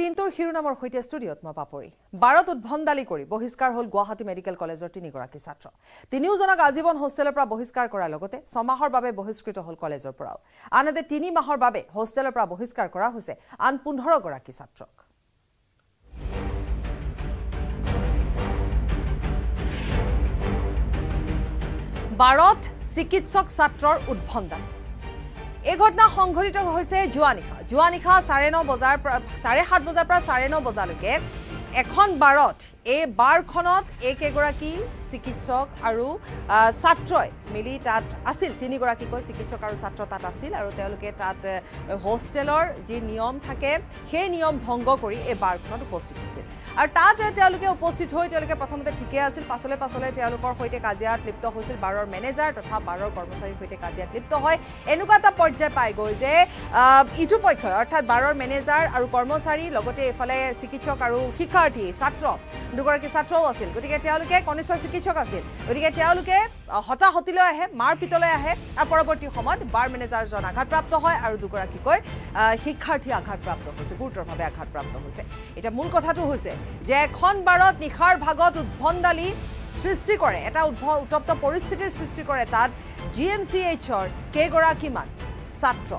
দিনটোৰ শিৰোনামৰ সৈতে ষ্টুডিঅ'ত মই পাপৰি। বাৰত উদ্ভণ্ডালি কৰি বহিষ্কাৰ হ'ল গুৱাহাটী মেডিকেল কলেজৰ তিনিগৰাকী ছাত্ৰ। তিনিওজনক আজীৱন হোষ্টেলৰ পৰা বহিষ্কাৰ কৰাৰ লগতে ছমাহৰ বাবে বহিষ্কৃত হ'ল কলেজৰ পৰাও। আনহাতে তিনি মাহৰ বাবে হোষ্টেলৰ পৰা বহিষ্কাৰ কৰা হৈছে আন পোন্ধৰগৰাকী ছাত্ৰক। বাৰত চিকিৎসক ছাত্ৰৰ উদ্ভণ্ডালি। এই ঘটনা সংঘটিত হৈছে যোৱা নিশা। যোৱা নিশা চাৰে ন বজাৰ পৰা চাৰে সাত বজাৰ পৰা চাৰে ন বজালৈকে এখন বাৰত এই বাৰখনত এইকেইগৰাকী চিকিৎসক আৰু ছাত্ৰই মিলি তাত আছিল। তিনিগৰাকীকৈ চিকিৎসক আৰু ছাত্ৰ তাত আছিল আৰু তেওঁলোকে তাত হোষ্টেলৰ যি নিয়ম থাকে সেই নিয়ম ভংগ কৰি এই বাৰখনত উপস্থিত হৈছিল। আৰু তাত তেওঁলোকে উপস্থিত হৈ তেওঁলোকে প্ৰথমতে ঠিকে আছিল। পাছলৈ পাছলৈ তেওঁলোকৰ সৈতে কাজিয়াত লিপ্ত হৈছিল। বাৰৰ মেনেজাৰ তথা বাৰৰ কৰ্মচাৰীৰ সৈতে কাজিয়াত লিপ্ত হয় এনেকুৱা এটা পৰ্যায় পাই গৈ যে ইটো পক্ষই অৰ্থাৎ বাৰৰ মেনেজাৰ আৰু কৰ্মচাৰী লগতে এইফালে চিকিৎসক আৰু শিক্ষাৰ্থী ছাত্ৰ দুগৰাকী ছাত্ৰও আছিল। গতিকে তেওঁলোকে কনিষ্ঠ চিকিৎসক আছিল। গতিকে তেওঁলোকে হতাহতিলৈ আহে মাৰ পিতলৈ আহে। আৰু পৰৱৰ্তী সময়ত বাৰ মেনেজাৰজন আঘাতপ্ৰাপ্ত হয় আৰু দুগৰাকীকৈ শিক্ষাৰ্থী আঘাতপ্ৰাপ্ত হৈছে গুৰুতৰভাৱে আঘাতপ্ৰাপ্ত হৈছে। এতিয়া মূল কথাটো হৈছে যে এখন বাৰত নিশাৰ ভাগত উদ্ভণ্ডালি সৃষ্টি কৰে এটা উদ্ভ উত্তপ্ত পৰিস্থিতিৰ সৃষ্টি কৰে তাত জি এম চি এইচৰ কেইগৰাকীমান ছাত্ৰ।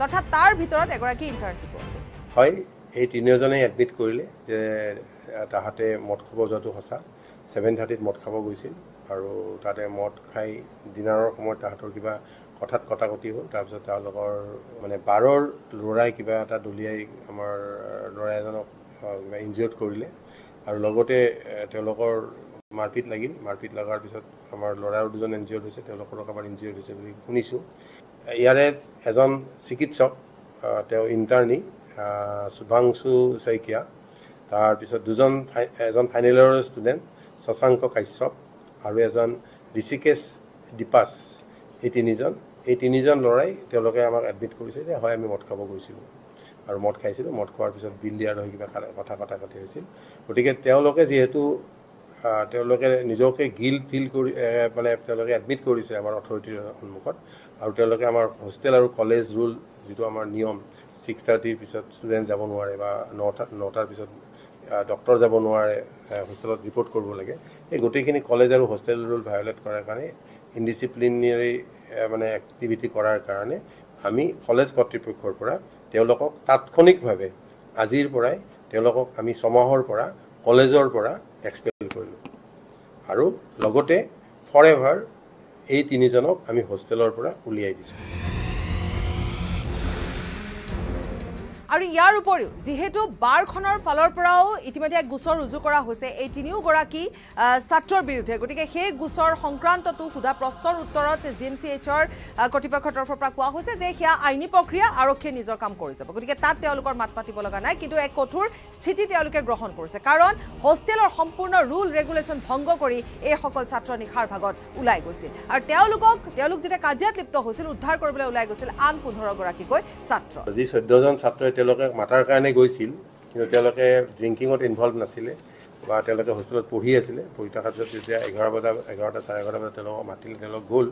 তথা তাৰ ভিতৰত এগৰাকী ইণ্টাৰ্ণশ্বিপো আছিল হয় এই তিনিওজনেই এডমিট কৰিলে যে তাহাঁতে মদ খাব যোৱাটো সঁচা। ছেভেন থাৰ্টিত মদ খাব গৈছিল আৰু তাতে মদ খাই ডিনাৰৰ সময়ত তাহাঁতৰ কিবা কথাত কটাকটি হ'ল। তাৰপিছত তেওঁলোকৰ মানে বাৰৰ ল'ৰাই কিবা এটা দলিয়াই আমাৰ ল'ৰা এজনক ইনজিঅ'ৰ্ড কৰিলে। আৰু লগতে তেওঁলোকৰ মাৰপিট লাগিল। মাৰপিট লগাৰ পিছত আমাৰ ল'ৰাও দুজন ইনজিঅ'ৰ্ড হৈছে তেওঁলোকৰো কাৰোবাৰ ইনজিঅ'ৰ্ড হৈছে বুলি শুনিছোঁ। ইয়াৰে এজন চিকিৎসক তেওঁ ইণ্টাৰ্ণী শুভাংশু শইকীয়া। তাৰপিছত দুজন এজন ফাইনেল ইয়েৰৰ ষ্টুডেণ্ট শশাংক কাশ্যপ আৰু এজন ঋষিকেশ দীপাছ এই তিনিজন এই তিনিজন ল'ৰাই তেওঁলোকে আমাক এডমিট কৰিছে যে হয় আমি মদ খাব গৈছিলোঁ। আৰু মদ খাইছিলোঁ মদ খোৱাৰ পিছত বিল দিয়াৰ হৈ কিবা খা- কথা কটাকটি হৈছিল। গতিকে তেওঁলোকে যিহেতু তেওঁলোকে নিজকে গিল ফিল কৰি মানে তেওঁলোকে এডমিট কৰিছে আমাৰ অথৰিটিৰ সন্মুখত আৰু তেওঁলোকে আমাৰ হোষ্টেল আৰু কলেজ ৰুল যিটো আমাৰ নিয়ম ছিক্স থাৰ্টিৰ পিছত ষ্টুডেণ্ট যাব নোৱাৰে বা নটা নটাৰ পিছত ডক্টৰ যাব নোৱাৰে হোষ্টেলত ৰিপৰ্ট কৰিব লাগে। এই গোটেইখিনি কলেজ আৰু হোষ্টেল ৰুল ভায়লেট কৰাৰ কাৰণে ইনডিচিপ্লিনেৰী মানে এক্টিভিটি কৰাৰ কাৰণে আমি কলেজ কৰ্তৃপক্ষৰ পৰা তেওঁলোকক তাৎক্ষণিকভাৱে আজিৰ পৰাই তেওঁলোকক আমি ছমাহৰ পৰা কলেজৰ পৰা এক্সপেল কৰিলোঁ। আৰু লগতে ফৰ এভাৰ এই তিনিজনক আমি হোষ্টেলৰ পৰা উলিয়াই দিছোঁ। আৰু ইয়াৰ উপৰিও যিহেতু বাৰখনৰ ফালৰ পৰাও ইতিমধ্যে এক গোচৰ ৰুজু কৰা হৈছে এই তিনিওগৰাকী ছাত্ৰৰ বিৰুদ্ধে। গতিকে সেই গোচৰ সংক্ৰান্তটো সোধা প্ৰশ্নৰ উত্তৰত জি এম চি এইচৰ কৰ্তৃপক্ষৰ তৰফৰ পৰা কোৱা হৈছে যে সেয়া আইনী প্ৰক্ৰিয়া আৰক্ষীয়ে নিজৰ কাম কৰি যাব। গতিকে তাত তেওঁলোকৰ মাত মাতিব লগা নাই কিন্তু এক কঠোৰ স্থিতি তেওঁলোকে গ্ৰহণ কৰিছে। কাৰণ হোষ্টেলৰ সম্পূৰ্ণ ৰুল ৰেগুলেশ্যন ভংগ কৰি এইসকল ছাত্ৰ নিশাৰ ভাগত ওলাই গৈছিল। আৰু তেওঁলোকক তেওঁলোক যেতিয়া কাজিয়াত লিপ্ত হৈছিল উদ্ধাৰ কৰিবলৈ ওলাই গৈছিল আন পোন্ধৰগৰাকীকৈ ছাত্ৰ। যি চৈধ্যজন ছাত্ৰই তেওঁলোকে মাতাৰ কাৰণে গৈছিল কিন্তু তেওঁলোকে ড্ৰিংকিঙত ইনভলভ নাছিলে। বা তেওঁলোকে হোষ্টেলত পঢ়ি আছিলে পঢ়ি থকাৰ পিছত যেতিয়া এঘাৰ বজা এঘাৰটা চাৰে এঘাৰটা বজাত তেওঁলোকক মাতিলে তেওঁলোক গ'ল।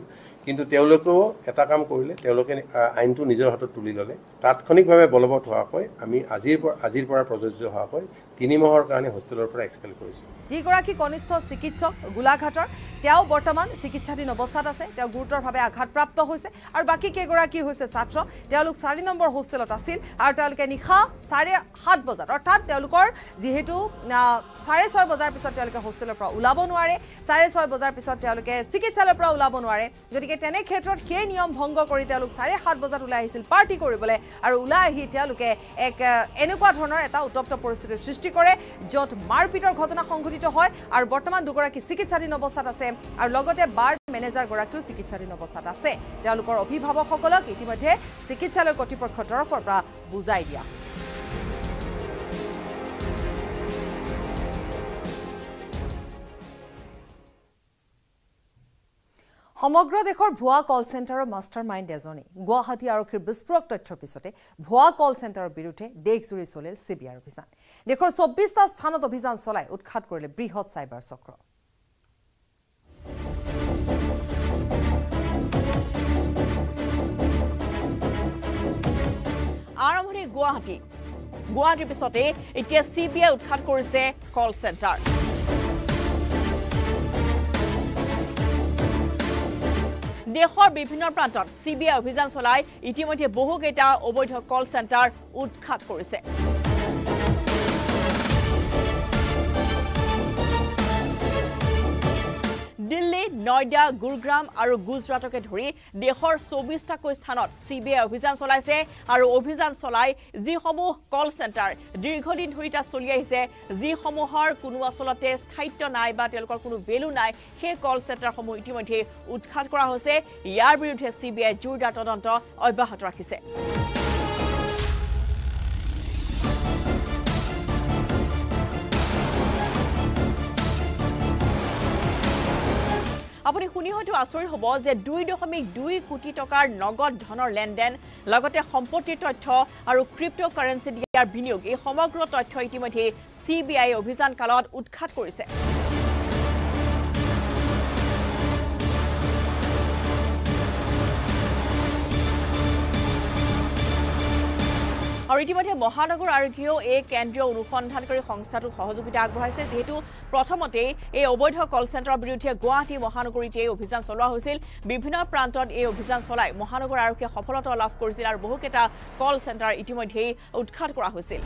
কিন্তু তেওঁলোকেও এটা কাম কৰিলে তেওঁলোকে আইনটো নিজৰ হাতত তুলি ল'লে। তাৎক্ষণিকভাৱে বলবৎ হোৱাকৈ আমি আজিৰ পৰা আজিৰ পৰা প্ৰযোজ্য হোৱাকৈ তিনি মাহৰ কাৰণে হোষ্টেলৰ পৰা এক্সপেল কৰিছোঁ। যিগৰাকী কনিষ্ঠ চিকিৎসক গোলাঘাটৰ তেওঁ বৰ্তমান চিকিৎসাধীন অৱস্থাত আছে। তেওঁ গুৰুতৰভাৱে আঘাতপ্ৰাপ্ত হৈছে। আৰু বাকী কেইগৰাকী হৈছে ছাত্ৰ তেওঁলোক চাৰি নম্বৰ হোষ্টেলত আছিল। আৰু তেওঁলোকে নিশা চাৰে সাত বজাত অৰ্থাৎ তেওঁলোকৰ যিহেতু চাৰে ছয় বজাৰ পিছত তেওঁলোকে হোষ্টেলৰ পৰা ওলাব নোৱাৰে চাৰে ছয় বজাৰ পিছত তেওঁলোকে চিকিৎসালয়ৰ পৰা ওলাব নোৱাৰে। গতিকে তেনে ক্ষেত্ৰত সেই নিয়ম ভংগ কৰি তেওঁলোক চাৰে সাত বজাত ওলাই আহিছিল পাৰ্টি কৰিবলৈ আৰু ওলাই আহি তেওঁলোকে এক এনেকুৱা ধৰণৰ এটা উত্তপ্ত পৰিস্থিতিৰ সৃষ্টি কৰে য'ত মাৰপিটৰ ঘটনা সংঘটিত হয় আৰু বৰ্তমান দুগৰাকী চিকিৎসাধীন অৱস্থাত আছে আৰু লগতে বাৰ মেনেজাৰগৰাকীও চিকিৎসাধীন অৱস্থাত আছে। তেওঁলোকৰ অভিভাৱকসকলক ইতিমধ্যে চিকিৎসালয় কৰ্তৃপক্ষৰ তৰফৰ পৰা বুজাই দিয়া হৈছে। সমগ্ৰ দেশৰ ভুৱা কল চেণ্টাৰৰ মাষ্টাৰ মাইণ্ড এজনী গুৱাহাটী আৰক্ষীৰ বিস্ফোৰক তথ্যৰ পিছতে ভুৱা কল চেণ্টাৰৰ বিৰুদ্ধে দেশজুৰি চলিল চি বি আইৰ অভিযান। দেশৰ চৌব্বিছটা স্থানত অভিযান চলাই উৎখাত কৰিলে বৃহৎ চাইবাৰ চক্ৰ। আৰম্ভণি গুৱাহাটী। গুৱাহাটীৰ পিছতে এতিয়া চি বি আই উৎখাত কৰিছে কল চেণ্টাৰ দেশৰ বিভিন্ন প্ৰান্তত চি বি আই অভিযান চলাই ইতিমধ্যে বহুকেইটা অবৈধ কল চেণ্টাৰ উৎখাত কৰিছে। দিল্লী নয়ডা গুৰুগ্ৰাম আৰু গুজৰাটকে ধৰি দেশৰ চৌবিছটাকৈ স্থানত চি বি আই অভিযান চলাইছে আৰু অভিযান চলাই যিসমূহ কল চেণ্টাৰ দীৰ্ঘদিন ধৰি তাত চলি আহিছে যিসমূহৰ কোনো আচলতে স্থায়িত্ব নাই বা তেওঁলোকৰ কোনো ভেলু নাই সেই কল চেণ্টাৰসমূহ ইতিমধ্যে উৎখাত কৰা হৈছে। ইয়াৰ বিৰুদ্ধে চি বি আই জোৰদাৰ তদন্ত অব্যাহত ৰাখিছে। আপুনি শুনি হয়তো আচৰিত হ'ব যে দুই দশমিক দুই কোটি টকাৰ নগদ ধনৰ লেনদেন লগতে সম্পত্তিৰ তথ্য আৰু ক্ৰিপ্ট' কাৰেঞ্চি দিয়াৰ বিনিয়োগ এই সমগ্ৰ তথ্য ইতিমধ্যে চি বি আই অভিযান কালত উৎখাত কৰিছে। আৰু ইতিমধ্যে মহানগৰ আৰক্ষীয়েও এই কেন্দ্ৰীয় অনুসন্ধানকাৰী সংস্থাটোক সহযোগিতা আগবঢ়াইছে। যিহেতু প্ৰথমতেই এই অবৈধ কল চেণ্টাৰৰ বিৰুদ্ধে গুৱাহাটী মহানগৰীত এই অভিযান চলোৱা হৈছিল। বিভিন্ন প্ৰান্তত এই অভিযান চলাই মহানগৰ আৰক্ষীয়ে সফলতা লাভ কৰিছিল আৰু বহুকেইটা কল চেণ্টাৰ ইতিমধ্যেই উৎখাত কৰা হৈছিল।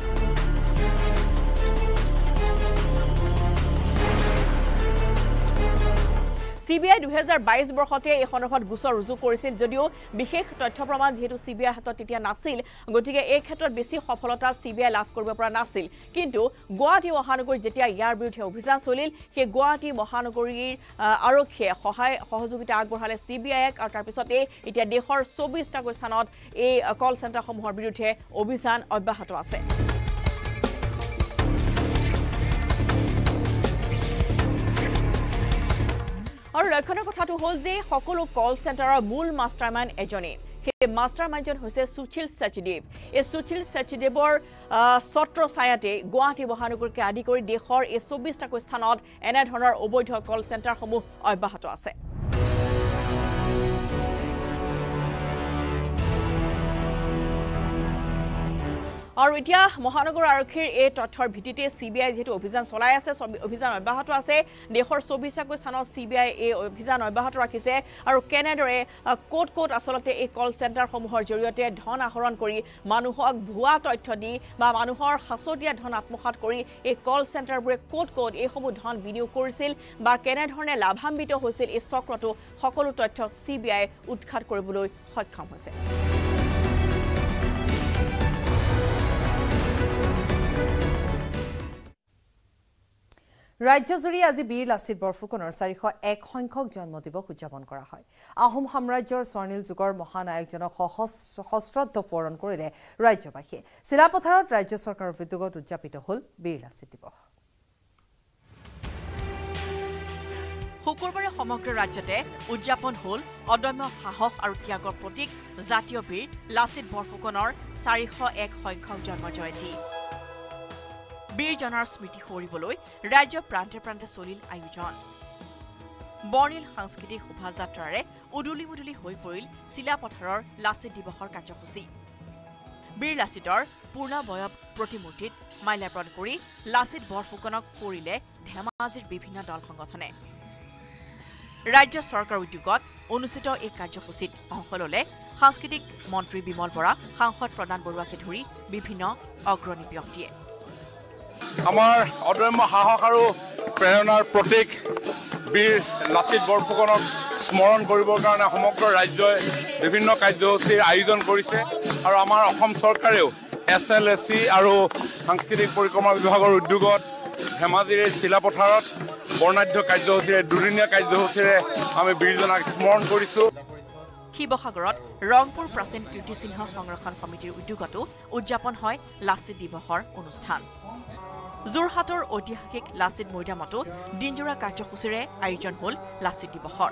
চি বি আই দুহেজাৰ বাইছ বৰ্ষতে এই সন্দৰ্ভত গোচৰ ৰুজু কৰিছিল যদিও বিশেষ তথ্য প্ৰমাণ যিহেতু চি বি আইৰ হাতত তেতিয়া নাছিল গতিকে এই ক্ষেত্ৰত বেছি সফলতা চি বি আই লাভ কৰিব পৰা নাছিল। কিন্তু গুৱাহাটী মহানগৰীত যেতিয়া ইয়াৰ বিৰুদ্ধে অভিযান চলিল সেই গুৱাহাটী মহানগৰীৰ আৰক্ষীয়ে সহায় সহযোগিতা আগবঢ়ালে চি বি আইক আৰু তাৰপিছতে এতিয়া দেশৰ চৌবিছটাকৈ স্থানত এই কল চেণ্টাৰসমূহৰ বিৰুদ্ধে অভিযান অব্যাহত আছে। আৰু লক্ষণৰ কথাটো হ'ল যে সকলো কল চেণ্টাৰৰ মূল মাষ্টাৰ মাইণ্ড এজনেই। সেই মাষ্টাৰ মাইণ্ডজন হৈছে সুশীল সচদেৱ এই সুশীল সচদেৱৰ ছত্ৰ ছায়াতে গুৱাহাটী মহানগৰকে আদি কৰি দেশৰ এই চৌবিছটাকৈ স্থানত এনেধৰণৰ অবৈধ কল চেণ্টাৰসমূহ অব্যাহত আছে। আৰু এতিয়া মহানগৰ আৰক্ষীৰ এই তথ্যৰ ভিত্তিতে চি বি আই যিহেতু অভিযান চলাই আছে অভিযান অব্যাহত আছে। দেশৰ চৌবিছটাকৈ স্থানত চি বি আই এই অভিযান অব্যাহত ৰাখিছে আৰু কেনেদৰে ক'ত ক'ত আচলতে এই কল চেণ্টাৰসমূহৰ জৰিয়তে ধন আহৰণ কৰি মানুহক ভুৱা তথ্য দি বা মানুহৰ সাঁচতীয়া ধন আত্মসাত কৰি এই কল চেণ্টাৰবোৰে ক'ত ক'ত এইসমূহ ধন বিনিয়োগ কৰিছিল বা কেনেধৰণে লাভান্বিত হৈছিল এই চক্ৰটো সকলো তথ্য চি বি আই উৎখাত কৰিবলৈ সক্ষম হৈছে। ৰাজ্যজুৰি আজি বীৰ লাচিত বৰফুকনৰ চাৰিশ এক সংখ্যক জন্ম দিৱস উদযাপন কৰা হয়। আহোম সাম্ৰাজ্যৰ স্বৰ্ণীল যুগৰ মহানায়কজনক সশ্ৰদ্ধ সোঁৱৰণ কৰিলে ৰাজ্যবাসীয়ে। চিলাপথাৰত ৰাজ্য চৰকাৰৰ উদ্যোগত উদযাপিত হ'ল বীৰ লাচিত দিৱস। শুকুৰবাৰে সমগ্ৰ ৰাজ্যতে উদযাপন হ'ল অদম্য সাহস আৰু ত্যাগৰ প্ৰতীক জাতীয় বীৰ লাচিত বৰফুকনৰ চাৰিশ এক সংখ্যক জন্ম জয়ন্তী বীৰজনাৰ স্মৃতি সোঁৱৰিবলৈ ৰাজ্য প্ৰান্তে প্ৰান্তে চলিল আয়োজন। বৰ্ণিল সাংস্কৃতিক শোভাযাত্ৰাৰে উদুলি মুদুলি হৈ পৰিল চিলাপথাৰৰ লাচিত দিৱসৰ কাৰ্যসূচী। বীৰ লাচিতৰ পূৰ্ণবয়ব প্ৰতিমূৰ্তিত মাল্যাৰ্পণ কৰি লাচিত বৰফুকনক কৰিলে ধেমাজিৰ বিভিন্ন দল সংগঠনে। ৰাজ্য চৰকাৰৰ উদ্যোগত অনুষ্ঠিত এই কাৰ্যসূচীত অংশ ললে সাংস্কৃতিক মন্ত্ৰী বিমল বৰা সাংসদ প্ৰদান বৰুৱাকে ধৰি বিভিন্ন অগ্ৰণী ব্যক্তিয়ে। আমাৰ অদম্য সাহস আৰু প্ৰেৰণাৰ প্ৰতীক বীৰ লাচিত বৰফুকনক স্মৰণ কৰিবৰ কাৰণে সমগ্ৰ ৰাজ্যই বিভিন্ন কাৰ্যসূচীৰ আয়োজন কৰিছে আৰু আমাৰ অসম চৰকাৰেও এছ এল এছ চি আৰু সাংস্কৃতিক পৰিক্ৰমা বিভাগৰ উদ্যোগত ধেমাজিৰ চিলাপথাৰত বৰ্ণাঢ্য কাৰ্যসূচীৰে দুদিনীয়া কাৰ্যসূচীৰে আমি বীৰজনাক স্মৰণ কৰিছোঁ। শিৱসাগৰত ৰংপুৰ প্ৰাচীন কীৰ্তিচিহ্ন সংৰক্ষণ সমিতিৰ উদ্যোগতো উদযাপন হয় লাচিত দিৱসৰ অনুষ্ঠান। যোৰহাটৰ ঐতিহাসিক লাচিত মৈদামতো দিনজোৰা কাৰ্যসূচীৰে আয়োজন হ'ল লাচিত দিৱসৰ।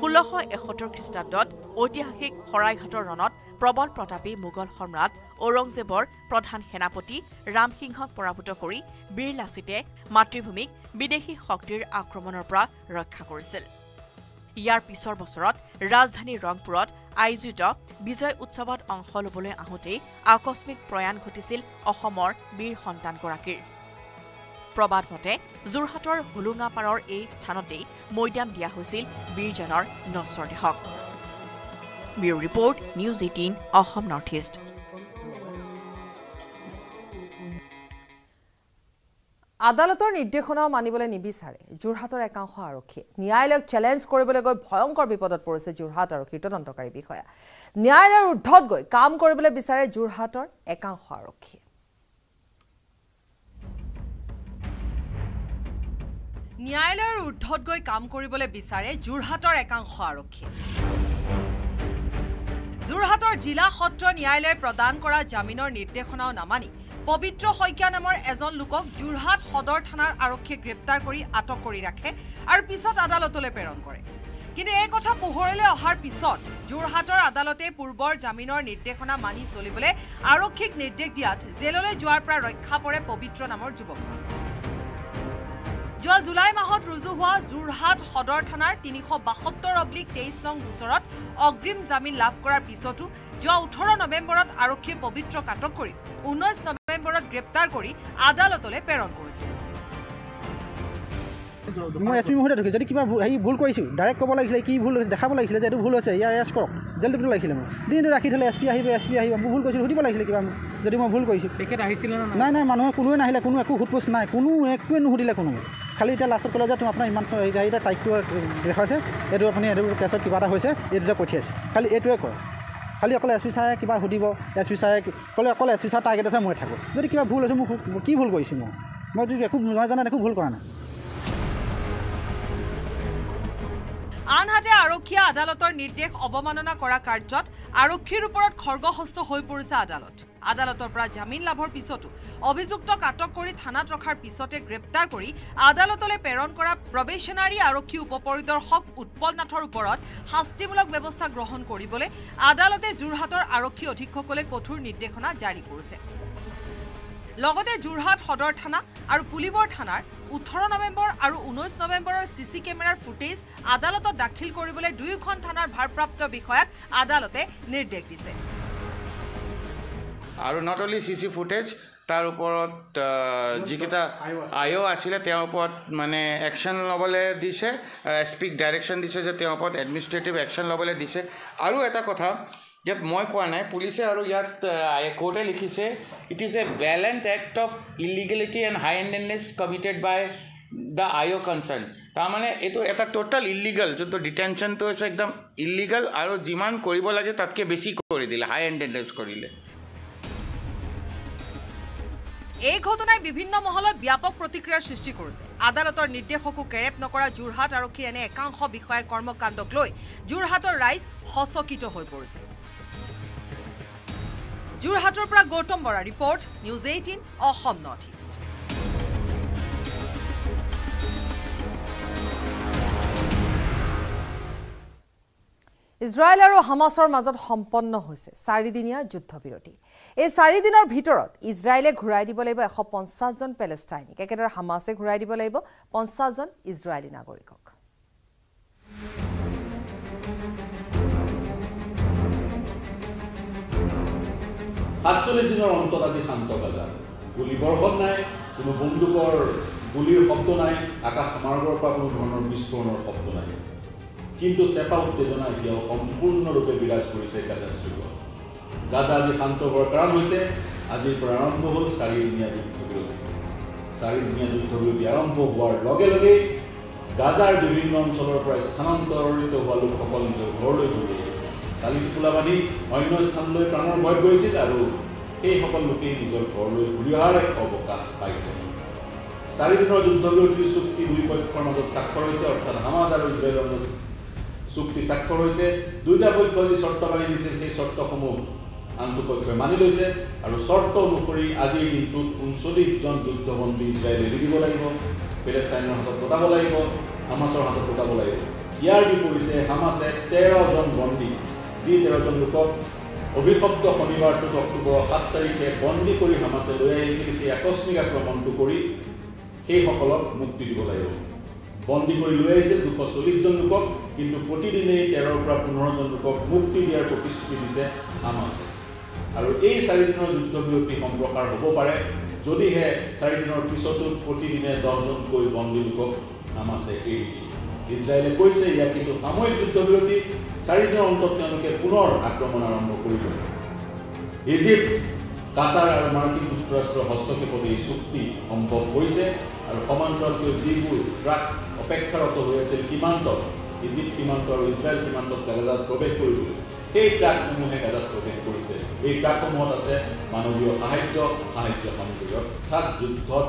ষোল্লশ এসত্তৰ খ্ৰীষ্টাব্দত ঐতিহাসিক শৰাইঘাটৰ ৰণত প্ৰবল প্ৰতাপী মোগল সম্ৰাট ঔৰংজেবৰ প্ৰধান সেনাপতি ৰামসিংহক পৰাভূত কৰি বীৰ লাচিতে মাতৃভূমিক বিদেশী শক্তিৰ আক্ৰমণৰ পৰা ৰক্ষা কৰিছিল। ইয়াৰ পিছৰ বছৰত ৰাজধানীৰ ৰংপুৰত আয়োজিত বিজয় উৎসৱত অংশ ল'বলৈ আহোঁতেই আকস্মিক প্ৰয়াণ ঘটিছিল অসমৰ বীৰ সন্তানগৰাকীৰ। প্ৰবাদ মতে যোৰহাটৰ হোলোঙাপাৰৰ এই স্থানতেই মৈদাম দিয়া হৈছিল বীৰজনৰ নশ্বৰ দেহক। Bureau report news eighteen Assam north east. আদালতৰ নিৰ্দেশনাও মানিবলৈ নিবিচাৰে। যোৰহাটৰ একাংশ আৰক্ষীয়ে ন্যায়ালয়ক চেলেঞ্জ কৰিবলৈ গৈ ভয়ংকৰ বিপদত পৰিছে যোৰহাট আৰক্ষীৰ তদন্তকাৰী বিষয়া। ন্যায়ালয়ৰ ঊৰ্ধত গৈ কাম কৰিবলৈ বিচাৰে যোৰহাটৰ একাংশ আৰক্ষীয়ে। ন্যায়ালয়ৰ ঊৰ্ধত গৈ কাম কৰিবলৈ বিচাৰে যোৰহাটৰ একাংশ আৰক্ষীয়ে। যোৰহাটৰ জিলা সত্ৰ ন্যায়ালয়ে প্ৰদান কৰা জামিনৰ নিৰ্দেশনাও নামানি পবিত্ৰ শইকীয়া নামৰ এজন লোকক যোৰহাট সদৰ থানাৰ আৰক্ষীয়ে গ্ৰেপ্তাৰ কৰি আটক কৰি ৰাখে আৰু পিছত আদালতলৈ প্ৰেৰণ কৰে। কিন্তু এই কথা পোহৰলৈ অহাৰ পিছত যোৰহাটৰ আদালতে পূৰ্বৰ জামিনৰ নিৰ্দেশনা মানি চলিবলৈ আৰক্ষীক নিৰ্দেশ দিয়াত জেললৈ যোৱাৰ পৰা ৰক্ষা পৰে পবিত্ৰ নামৰ যুৱকজন। যোৱা জুলাই মাহত ৰুজু হোৱা যোৰহাট সদৰ থানাৰ তিনিশ বাসত্তৰ অব্লিক তেইছ নং গোচৰত অগ্ৰিম জামিন লাভ কৰাৰ পিছতো যোৱা ওঠৰ নৱেম্বৰত আৰক্ষীয়ে পবিত্ৰক আটক কৰি ঊনৈছ নৱেম্বৰত গ্ৰেপ্তাৰ কৰি আদালতলৈ প্ৰেৰণ কৰিছিল মই এছ পি মহোদয় ধৰিছোঁ যদি কিবা ভুল- হেৰি ভুল কৰিছোঁ ডাইৰেক্ট ক'ব লাগিছিলে কি ভুল হৈছে দেখাব লাগিছিলে যে এইটো ভুল হৈছে ইয়াৰ এৰেষ্ট কৰক জেল দিব লাগিছিলে মোক দিনটো ৰাখি থ'লে এছ পি আহিব এছ পি আহিব মই ভুল কৰিছোঁ সুধিব লাগিছিলে কিবা যদি মই ভুল কৰিছোঁ। তেখেত আহিছিলে নে নাই? নাই মানুহে কোনোৱে নাহিলে কোনো একো সোধ পোছ নাই কোনো একোৱে নুসুধিলে কোনো। খালি এতিয়া লাষ্টত ক'লে যে তুমি আপোনাৰ ইমান এতিয়া তাৰিখটো দেখুৱাইছে এইটো আপুনি এইটো কেছত কিবা এটা হৈছে এইটোতে পঠিয়াইছোঁ। খালি এইটোৱে কয়। খালি অকল এছ পি ছাৰে কিবা সুধিব এছ পি ছাৰে ক'লে অকল এছ পি ছাৰ টাৰ্গেটতহে মই থাকোঁ। যদি কিবা ভুল হৈছে মোক কি ভুল কৰিছোঁ মই মইতো একো মই জনাত একো ভুল কৰা নাই। আনহাতে আৰক্ষীয়ে আদালতৰ নিৰ্দেশ অৱমাননা কৰা কাৰ্যত আৰক্ষীৰ ওপৰত খৰ্গহস্ত হৈ পৰিছে আদালত। আদালতৰ পৰা জামিন লাভৰ পিছতো অভিযুক্তক আটক কৰি থানাত ৰখাৰ পিছতে গ্ৰেপ্তাৰ কৰি আদালতলৈ প্ৰেৰণ কৰা প্ৰবেশনাৰী আৰক্ষী উপ পৰিদৰ্শক উৎপল নাথৰ ওপৰত শাস্তিমূলক ব্যৱস্থা গ্ৰহণ কৰিবলৈ আদালতে যোৰহাটৰ আৰক্ষী অধীক্ষকলৈ কঠোৰ নিৰ্দেশনা জাৰি কৰিছে। লগতে যোৰহাট সদৰ থানা আৰু পুলিবৰ থানাৰ ওঠৰ নৱেম্বৰ আৰু ঊনৈছ নৱেম্বৰৰ চি চি কেমেৰাৰ ফুটেজ আদালতত দাখিল কৰিবলৈ দুয়োখন থানাৰ ভাৰপ্ৰাপ্ত বিষয়াক আদালতে নিৰ্দেশ দিছে। আৰু not only C C footage তাৰ ওপৰত যিকেইটা আয়ো আছিলে তেওঁৰ ওপৰত মানে একশ্যন ল'বলৈ দিছে এছ পিক ডাইৰেকশ্যন দিছে যে তেওঁৰ ওপৰত এডমিনিষ্ট্ৰেটিভ একশ্যন ল'বলৈ দিছে। আৰু এটা কথা ইয়াত মই কোৱা নাই পুলিচে আৰু ইয়াত কোৰ্টে লিখিছে it is a blatant act of illegality and high handedness committed by the I O' concern তাৰমানে এইটো এটা ট'টেল ইলিগেল যোনটো ডিটেনশ্যনটো হৈছে একদম ইলিগেল আৰু যিমান কৰিব লাগে তাতকৈ বেছি কৰি দিলে হাই হেণ্ডেডনেছ কৰিলে এই ঘটনাই বিভিন্ন মহলত ব্যাপক প্ৰতিক্ৰিয়াৰ সৃষ্টি কৰিছে। আদালতৰ নিৰ্দেশকো কেৰেপ নকৰা যোৰহাট আৰক্ষীৰ এনে একাংশ বিষয়াৰ কৰ্মকাণ্ডক লৈ যোৰহাটৰ ৰাইজ সচকিত হৈ পৰিছে। যোৰহাটৰ পৰা Gautam Bora report news eighteen Assam north east. Israel আৰু হামাছৰ মাজত সম্পন্ন হৈছে চাৰিদিনীয়া যুদ্ধবিৰতি। এই চাৰিদিনৰ ভিতৰত ইজৰাইলে ঘূৰাই দিব লাগিব এশ পঞ্চাছজন পেলেষ্টাইনিক। একেদৰে হামাছে ঘূৰাই দিব লাগিব পঞ্চাছজন ইজৰাইলী নাগৰিকক। সাতচল্লিছ দিনৰ অন্তত আজি শান্ত গাজা গুলীবৰ্ষণ নাই কোনো বন্দুকৰ গুলীৰ শব্দ নাই আকাশ মাৰ্গৰ পৰা কোনো ধৰণৰ বিস্ফোৰণৰ শব্দ নাই। কিন্তু চেপা উত্তেজনা এতিয়াও সম্পূৰ্ণৰূপে বিৰাজ কৰিছে গাজা ষ্ট্ৰীপত গাজা আজি শান্ত হোৱাৰ কাৰণ হৈছে আজিৰ পৰা আৰম্ভ হ'ল চাৰিদিনীয়া যুদ্ধবিৰতি চাৰিদিনীয়া যুদ্ধবিৰতি আৰম্ভ হোৱাৰ লগে লগেই গাজাৰ বিভিন্ন অঞ্চলৰ পৰা স্থানান্তৰিত হোৱা লোকসকল নিজৰ ঘৰলৈ ঘূৰি আহিছে। কালি টোপোলা বান্ধি অন্য স্থানলৈ প্ৰাণৰ ভয় গৈছিল আৰু সেইসকল লোকেই নিজৰ ঘৰলৈ ঘূৰি অহাৰ এক অৱকাশ পাইছে। চাৰিদিনৰ যুদ্ধবিৰতি চুক্তি দুই পক্ষৰ মাজত স্বাক্ষৰ হৈছে অৰ্থাৎ হামাজ আৰু ইজৰাইলৰ মাজত চুক্তি স্বাক্ষৰ হৈছে। দুয়োটা পক্ষই যি চৰ্ত মানি দিছিল সেই চৰ্তসমূহ আনটো পক্ষই মানি লৈছে আৰু চৰ্ত অনুসৰি আজিৰ দিনটোত ঊনচল্লিছজন যুদ্ধবন্দী ইজৰাইলে এৰি দিব লাগিব পেলেষ্টাইনৰ হাতত পতাব লাগিব হামাছৰ হাতত পতাব লাগিব। ইয়াৰ বিপৰীতে হামাছে তেৰজন বন্দী যি তেৰজন লোকক অভিশপ্ত শনিবাৰটোত অক্টোবৰৰ সাত তাৰিখে বন্দী কৰি হামাছে লৈ আহিছিল সেই আকস্মিক আক্ৰমণটো কৰি সেইসকলক মুক্তি দিব লাগিব বন্দী কৰি লৈ আহিছিল দুশ চল্লিছজন লোকক কিন্তু প্ৰতিদিনেই তেৰৰ পৰা পোন্ধৰজন লোকক মুক্তি দিয়াৰ প্ৰতিশ্ৰুতি দিছে হামাছে আৰু এই চাৰিদিনৰ যুদ্ধবিৰতি সম্প্ৰসাৰ হ'ব পাৰে যদিহে চাৰিদিনৰ পিছতো প্ৰতিদিনে দহজনকৈ বন্দী লোকক হামাছে এৰি দিয়ে ইজৰাইলে কৈছে ইয়াক কিন্তু সাময়িক যুদ্ধবিৰতি চাৰিদিনৰ অন্তত তেওঁলোকে পুনৰ আক্ৰমণ আৰম্ভ কৰিব ইজিপ্ত কাটাৰ আৰু মাৰ্কিন যুক্তৰাষ্ট্ৰৰ হস্তক্ষেপত এই চুক্তি সম্ভৱ হৈছে আৰু সমান্তৰালকৈ যিবোৰ ট্ৰাক অপেক্ষাৰত হৈ আছিল সীমান্তত ইজিপ্ত সীমান্ত আৰু ইজৰাইল সীমান্তত গাজাত প্ৰৱেশ কৰিবলৈ সেই ট্ৰাকসমূহে গাজাত প্ৰৱেশ কৰিছে। এই ট্ৰাকসমূহত আছে মানৱীয় সাহায্য সাহায্য সামগ্ৰী অৰ্থাৎ যুদ্ধত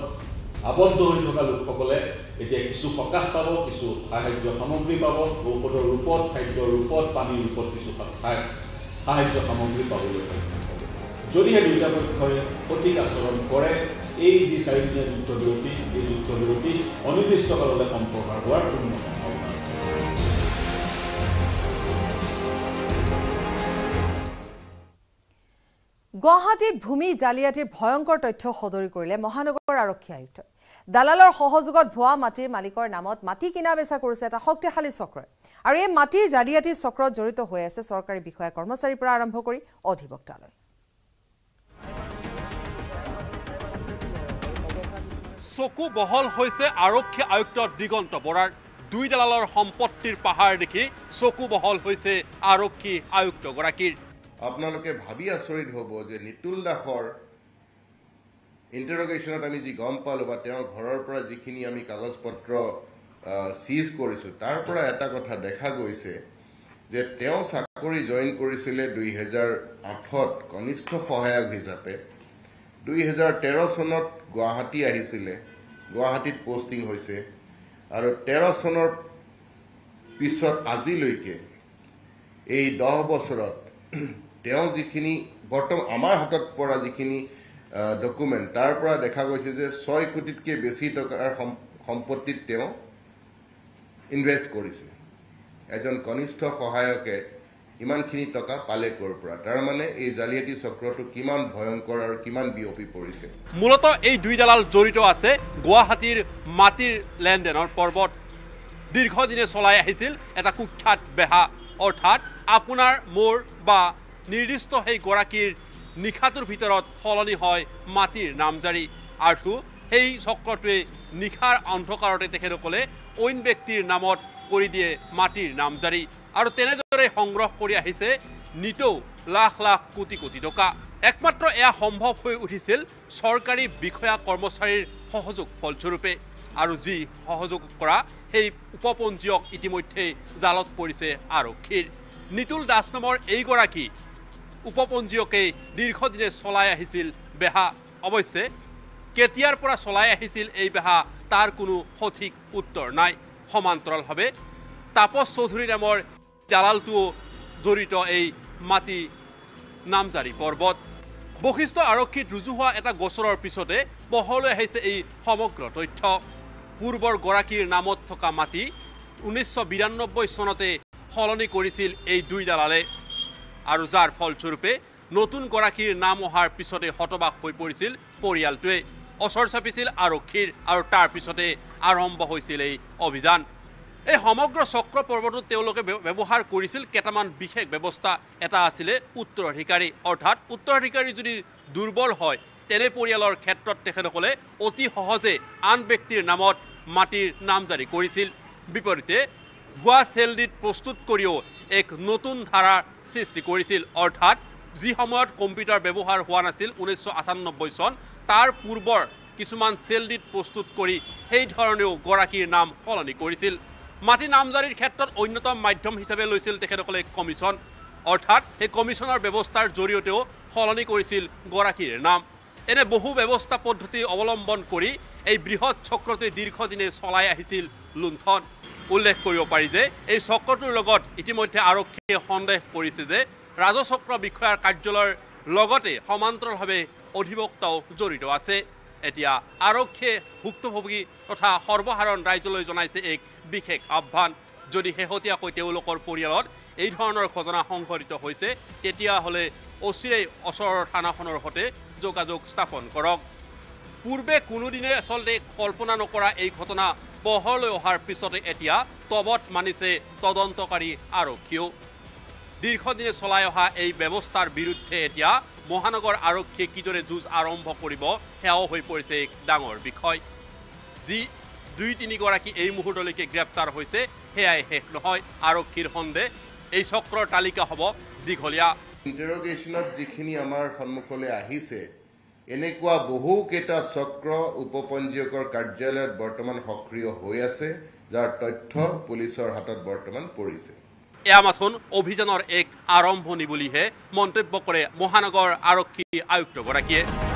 আবদ্ধ হৈ থকা লোকসকলে এতিয়া কিছু সকাহ পাব কিছু সাহায্য সামগ্ৰী পাব ঔষধৰ ৰূপত খাদ্যৰ ৰূপত পানীৰ ৰূপত কিছু সা- সাহায্য সামগ্ৰী পাবলৈ যদিহে দুয়োটা পক্ষই সঠিক আচৰণ কৰে এই যি চাৰিদিনীয়া যুদ্ধবিৰতি এই যুদ্ধবিৰতি অনিৰ্দিষ্টকাললৈ সম্প্ৰসাৰ হোৱাৰ পূৰ্ণ গুৱাহাটীত ভূমি জালিয়াতিৰ ভয়ংকৰ তথ্য সদৰি কৰিলে মহানগৰ আৰক্ষী আয়ুক্তই দালালৰ সহযোগত ভুৱা মাটিৰ মালিকৰ নামত মাটি কিনা বেচা কৰিছে এটা শক্তিশালী চক্ৰই। আৰু এই মাটিৰ জালিয়াতি চক্ৰত জড়িত হৈ আছে চৰকাৰী বিষয়া কৰ্মচাৰীৰ পৰা আৰম্ভ কৰি অধিবক্তালৈ। চকু বহল হৈছে আৰক্ষী আয়ুক্ত দিগন্ত বৰাৰ। দুই দালালৰ সম্পত্তিৰ পাহাৰ দেখি চকু বহল হৈছে আৰক্ষী আয়ুক্তগৰাকীৰ। আপোনালোকে ভাবি আচৰিত হ'ব যে নিতুল দাসৰ ইণ্টাৰগেশ্যনত আমি যি গম পালোঁ বা তেওঁৰ ঘৰৰ পৰা যিখিনি আমি কাগজ পত্ৰ চিজ কৰিছোঁ তাৰ পৰা এটা কথা দেখা গৈছে যে তেওঁ চাকৰি জইন কৰিছিলে দুই হেজাৰ আঠত কনিষ্ঠ সহায়ক হিচাপে। দুই হেজাৰ তেৰ চনত গুৱাহাটী আহিছিলে গুৱাহাটীত পষ্টিং হৈছে আৰু তেৰ চনৰ পিছত আজিলৈকে এই দহ বছৰত তেওঁ যিখিনি বৰ্তমান আমাৰ হাতত পৰা যিখিনি ডকুমেণ্ট তাৰ পৰা দেখা গৈছে যে ছয় কোটিতকৈ বেছি টকাৰ সম- সম্পত্তিত তেওঁ ইনভেষ্ট কৰিছে। এজন কনিষ্ঠ সহায়কে ইমানখিনি টকা পালে ক'ৰ পৰা? তাৰমানে এই জালিয়াতি চক্ৰটো কিমান ভয়ংকৰ আৰু কিমান বিয়পি পৰিছে। মূলত এই দুই দালাল জড়িত আছে গুৱাহাটীৰ মাটিৰ লেনদেনৰ পৰ্বত। দীৰ্ঘদিনে চলাই আহিছিল এটা কুখ্যাত বেহা। অৰ্থাৎ আপোনাৰ মোৰ বা নিৰ্দিষ্ট সেই গৰাকীৰ নিশাটোৰ ভিতৰত সলনি হয় মাটিৰ নামজাৰি। আৰু সেই চক্ৰটোৱে নিশাৰ অন্ধকাৰতে তেখেতসকলে অইন ব্যক্তিৰ নামত কৰি দিয়ে মাটিৰ নামজাৰি আৰু তেনেদৰে সংগ্ৰহ কৰি আহিছে নিতৌ লাখ লাখ কোটি কোটি টকা। একমাত্ৰ এয়া সম্ভৱ হৈ উঠিছিল চৰকাৰী বিষয়া কৰ্মচাৰীৰ সহযোগ ফলস্বৰূপে। আৰু যি সহযোগ কৰা সেই উপপঞ্জীয়ক ইতিমধ্যেই জালত পৰিছে আৰক্ষীৰ। নিতুল দাস নামৰ এইগৰাকী উপপঞ্জীয়কে দীৰ্ঘদিনে চলাই আহিছিল বেহা। অৱশ্যে কেতিয়াৰ পৰা চলাই আহিছিল এই বেহা তাৰ কোনো সঠিক উত্তৰ নাই। সমান্তৰালভাৱে তাপস চৌধুৰী নামৰ দালালটোও জড়িত এই মাটি নামজাৰি পৰ্বত। বশিষ্ঠ আৰক্ষীত ৰুজু হোৱা এটা গোচৰৰ পিছতে বহলৈ আহিছে এই সমগ্ৰ তথ্য। পূৰ্বৰ গৰাকীৰ নামত থকা মাটি ঊনৈছশ বিৰান্নব্বৈ চনতে সলনি কৰিছিল এই দুই দালালে। আৰু যাৰ ফলস্বৰূপে নতুন গৰাকীৰ নাম অহাৰ পিছতে হতবাক হৈ পৰিছিল পৰিয়ালটোৱে। অচৰ চাপিছিল আৰক্ষীৰ আৰু তাৰ পিছতে আৰম্ভ হৈছিল এই অভিযান। এই সমগ্ৰ চক্ৰ পৰ্বটোত তেওঁলোকে ব্য- ব্যৱহাৰ কৰিছিল কেইটামান বিশেষ ব্যৱস্থা। এটা আছিলে উত্তৰাধিকাৰী। অৰ্থাৎ উত্তৰাধিকাৰী যদি দুৰ্বল হয় তেনে পৰিয়ালৰ ক্ষেত্ৰত তেখেতসকলে অতি সহজে আন ব্যক্তিৰ নামত মাটিৰ নামজাৰি কৰিছিল। বিপৰীতে ভুৱা চেলডিট প্ৰস্তুত কৰিও এক নতুন ধাৰাৰ সৃষ্টি কৰিছিল। অৰ্থাৎ যি সময়ত কম্পিউটাৰ ব্যৱহাৰ হোৱা নাছিল ঊনৈছশ আঠান্নব্বৈ চন তাৰ পূৰ্বৰ কিছুমান চেলডিট প্ৰস্তুত কৰি সেই ধৰণেও গৰাকীৰ নাম সলনি কৰিছিল। মাটি নামজাৰিৰ ক্ষেত্ৰত অন্যতম মাধ্যম হিচাপে লৈছিল তেখেতসকলে কমিশ্যন অৰ্থাৎ সেই কমিশ্যনৰ ব্যৱস্থাৰ জৰিয়তেও সলনি কৰিছিল গৰাকীৰ নাম। এনে বহু ব্যৱস্থা পদ্ধতি অৱলম্বন কৰি এই বৃহৎ চক্ৰটোৱে দীৰ্ঘদিনে চলাই আহিছিল লুণ্ঠন। উল্লেখ কৰিব পাৰি যে এই চক্ৰটোৰ লগত ইতিমধ্যে আৰক্ষীয়ে সন্দেহ কৰিছে যে ৰাজচক্ৰ বিষয়াৰ কাৰ্যালয়ৰ লগতে সমান্তৰালভাৱে অধিবক্তাও জড়িত আছে। এতিয়া আৰক্ষীয়ে ভুক্তভোগী তথা সৰ্বসাধাৰণ ৰাইজলৈ জনাইছে এক বিশেষ আহ্বান। যদি শেহতীয়াকৈ তেওঁলোকৰ পৰিয়ালত এই ধৰণৰ ঘটনা সংঘটিত হৈছে তেতিয়াহ'লে অচিৰেই ওচৰৰ থানাখনৰ সৈতে যোগাযোগ স্থাপন কৰক। পূৰ্বে কোনোদিনে আচলতে কল্পনা নকৰা এই ঘটনা পোহৰলৈ অহাৰ পিছতে এতিয়া তবত মানিছে তদন্তকাৰী আৰক্ষীয়েও দীৰ্ঘদিনে চলাই অহা এই ব্যৱস্থাৰ বিৰুদ্ধে এতিয়া মহানগৰ আৰক্ষীয়ে কিদৰে যুঁজ আৰম্ভ কৰিব সেয়াও হৈ পৰিছে এক ডাঙৰ বিষয়। যি দুই তিনিগৰাকী এই মুহূৰ্তলৈকে গ্ৰেপ্তাৰ হৈছে সেয়াই শেষ নহয়। আৰক্ষীৰ সন্দেহ এই চক্ৰৰ তালিকা হ'ব দীঘলীয়া। ইণ্টাৰগেশ্যনত যিখিনি আমাৰ সন্মুখলৈ আহিছে এনেকুৱা বহুকেইটা চক্ৰ উপপঞ্জীয়কৰ কাৰ্যালয়ত বৰ্তমান সক্ৰিয় হৈ আছে যাৰ তথ্য পুলিচৰ হাতত বৰ্তমান পৰিছে। এয়া মাথোন অভিযানৰ এক আৰম্ভণি বুলিহে মন্তব্য কৰে মহানগৰ আৰক্ষী আয়ুক্তগৰাকীয়ে।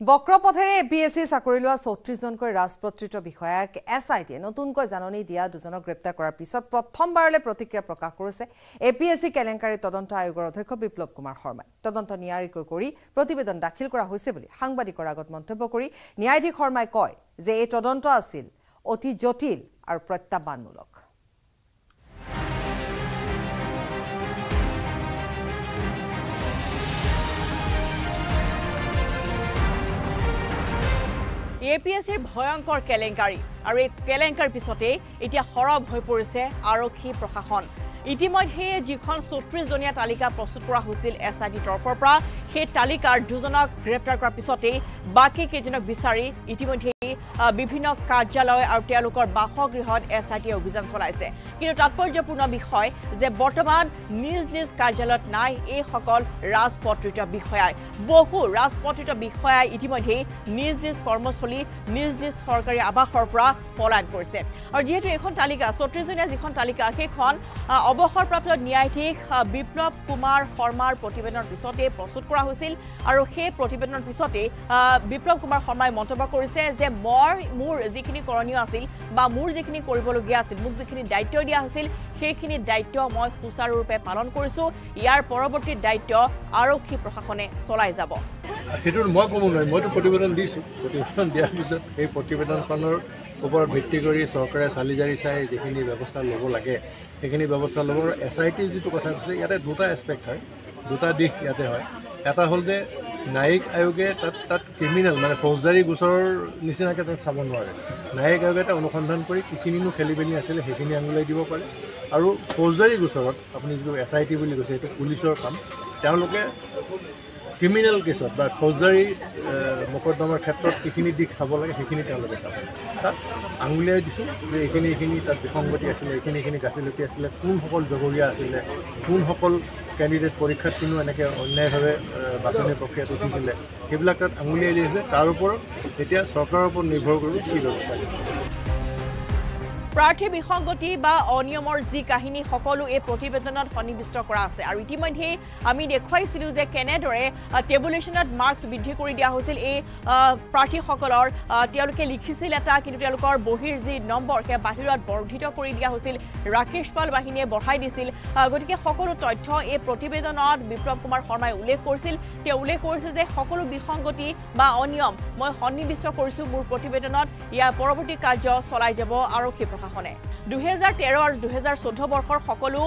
বক্ৰপথেৰে এ পি এছ চি চাকৰি লোৱা চৌত্ৰিছজনকৈ ৰাজপত্ৰিত বিষয়াক এছ আই টিয়ে নতুনকৈ জাননী দিয়া দুজনক গ্ৰেপ্তাৰ কৰাৰ পিছত প্ৰথমবাৰলৈ প্ৰতিক্ৰিয়া প্ৰকাশ কৰিছে এ পি এছ চি কেলেংকাৰী তদন্ত আয়োগৰ অধ্যক্ষ বিপ্লৱ কুমাৰ শৰ্মাই তদন্ত নিয়াৰিকৈ কৰি প্ৰতিবেদন দাখিল কৰা হৈছে বুলি সাংবাদিকৰ আগত মন্তব্য কৰি ন্যায়াধীশ শৰ্মাই কয় যে এই তদন্ত আছিল অতি জটিল আৰু প্ৰত্যাহ্বানমূলক। এ পি এছ চিৰ ভয়ংকৰ কেলেংকাৰী। আৰু এই কেলেংকাৰীৰ পিছতেই এতিয়া সৰব হৈ পৰিছে আৰক্ষী প্ৰশাসন। ইতিমধ্যে যিখন চৌত্ৰিছজনীয়া তালিকা প্ৰস্তুত কৰা হৈছিল এছ আই টিৰ তৰফৰ পৰা সেই তালিকাৰ দুজনক গ্ৰেপ্তাৰ কৰাৰ পিছতেই বাকী কেইজনক বিচাৰি ইতিমধ্যে আহ, বিভিন্ন কাৰ্যালয় আৰু তেওঁলোকৰ বাসগৃহত এছ আই টিয়ে অভিযান চলাইছে। কিন্তু তাৎপৰ্যপূৰ্ণ বিষয় যে বৰ্তমান নিজ নিজ কাৰ্যালয়ত নাই এইসকল ৰাজপত্ৰিত বিষয়াই। বহু ৰাজপত্ৰিত বিষয়াই ইতিমধ্যেই নিজ নিজ কৰ্মস্থলী নিজ নিজ চৰকাৰী আৱাসৰ পৰা পলায়ন কৰিছে। আৰু যিহেতু এইখন তালিকা চৌত্ৰিছজনীয়া যিখন তালিকা সেইখন অৱসৰপ্ৰাপ্ত ন্যায়াধীশ বিপ্লৱ কুমাৰ শৰ্মাৰ প্ৰতিবেদনৰ পিছতে প্ৰস্তুত কৰা হৈছিল আৰু সেই প্ৰতিবেদনৰ পিছতেই বিপ্লৱ কুমাৰ শৰ্মাই মন্তব্য কৰিছে যে মই মোৰ যিখিনি কৰণীয় আছিল বা মোৰ যিখিনি কৰিবলগীয়া আছিল মোক যিখিনি দায়িত্ব দিয়া হৈছিল সেইখিনি দায়িত্ব মই সুচাৰুৰূপে পালন কৰিছোঁ। ইয়াৰ পৰৱৰ্তী দায়িত্ব আৰক্ষী প্ৰশাসনে চলাই যাব। সেইটো মই ক'ব নোৱাৰিম মইতো প্ৰতিবেদন দিছোঁ। প্ৰতিবেদন দিয়াৰ পিছত সেই প্ৰতিবেদনখনৰ ওপৰত ভিত্তি কৰি চৰকাৰে চালি জাৰি চাই যিখিনি ব্যৱস্থা ল'ব লাগে সেইখিনি ব্যৱস্থা ল'ব। আৰু এছ আই টিৰ যিটো কথা কৈছে ইয়াতে দুটা এছপেক্ট হয় দুটা দিশ ইয়াতে হয়। এটা হ'ল যে ন্যায়িক আয়োগে তাত তাত ক্ৰিমিনেল মানে ফৌজদাৰী গোচৰৰ নিচিনাকৈ তাত চাব নোৱাৰে। ন্যায়িক আয়োগে এটা অনুসন্ধান কৰি কিখিনিনো খেলি মেলি আছিলে সেইখিনি আঙুলিয়াই দিব পাৰে। আৰু ফৌজদাৰী গোচৰত আপুনি যিটো এছ আই টি বুলি কৈছে সেইটো পুলিচৰ কাম তেওঁলোকে ক্ৰিমিনেল কেছত বা ফৌজদাৰী মোকদ্দমাৰ ক্ষেত্ৰত যিখিনি দিশ চাব লাগে সেইখিনি তেওঁলোকে চাব। তাত আঙুলিয়াই দিছোঁ যে এইখিনি এইখিনি তাত বিসংগতি আছিলে এইখিনি এইখিনি গাফিলতি আছিলে কোনসকল জগৰীয়া আছিলে কোনসকল কেণ্ডিডেট পৰীক্ষাত কিনো এনেকৈ অন্যায়ভাৱে বাছনি প্ৰক্ৰিয়াত উঠিছিলে সেইবিলাক তাত আঙুলিয়াই দিছে। তাৰ ওপৰত এতিয়া চৰকাৰৰ ওপৰত নিৰ্ভৰ কৰিব কি ব্যৱস্থা প্ৰাৰ্থীৰ বিসংগতি বা অনিয়মৰ যি কাহিনী সকলো এই প্ৰতিবেদনত সন্নিৱিষ্ট কৰা আছে। আৰু ইতিমধ্যেই আমি দেখুৱাইছিলোঁ যে কেনেদৰে টেবুলেশ্যনত মাৰ্কছ বৃদ্ধি কৰি দিয়া হৈছিল। এই প্ৰাৰ্থীসকলৰ তেওঁলোকে লিখিছিল এটা কিন্তু তেওঁলোকৰ বহীৰ যি নম্বৰ সেয়া বাহিৰত বৰ্ধিত কৰি দিয়া হৈছিল। ৰাকেশ পাল বাহিনীয়ে বঢ়াই দিছিল। গতিকে সকলো তথ্য এই প্ৰতিবেদনত বিপ্লৱ কুমাৰ শৰ্মাই উল্লেখ কৰিছিল। তেওঁ উল্লেখ কৰিছে যে সকলো বিসংগতি বা অনিয়ম মই সন্নিৱিষ্ট কৰিছোঁ মোৰ প্ৰতিবেদনত। ইয়াৰ পৰৱৰ্তী কাৰ্য চলাই যাব আৰক্ষী প্ৰশাসনে। দুহেজাৰ তেৰ আৰু দুহেজাৰ চৈধ্য বৰ্ষৰ সকলো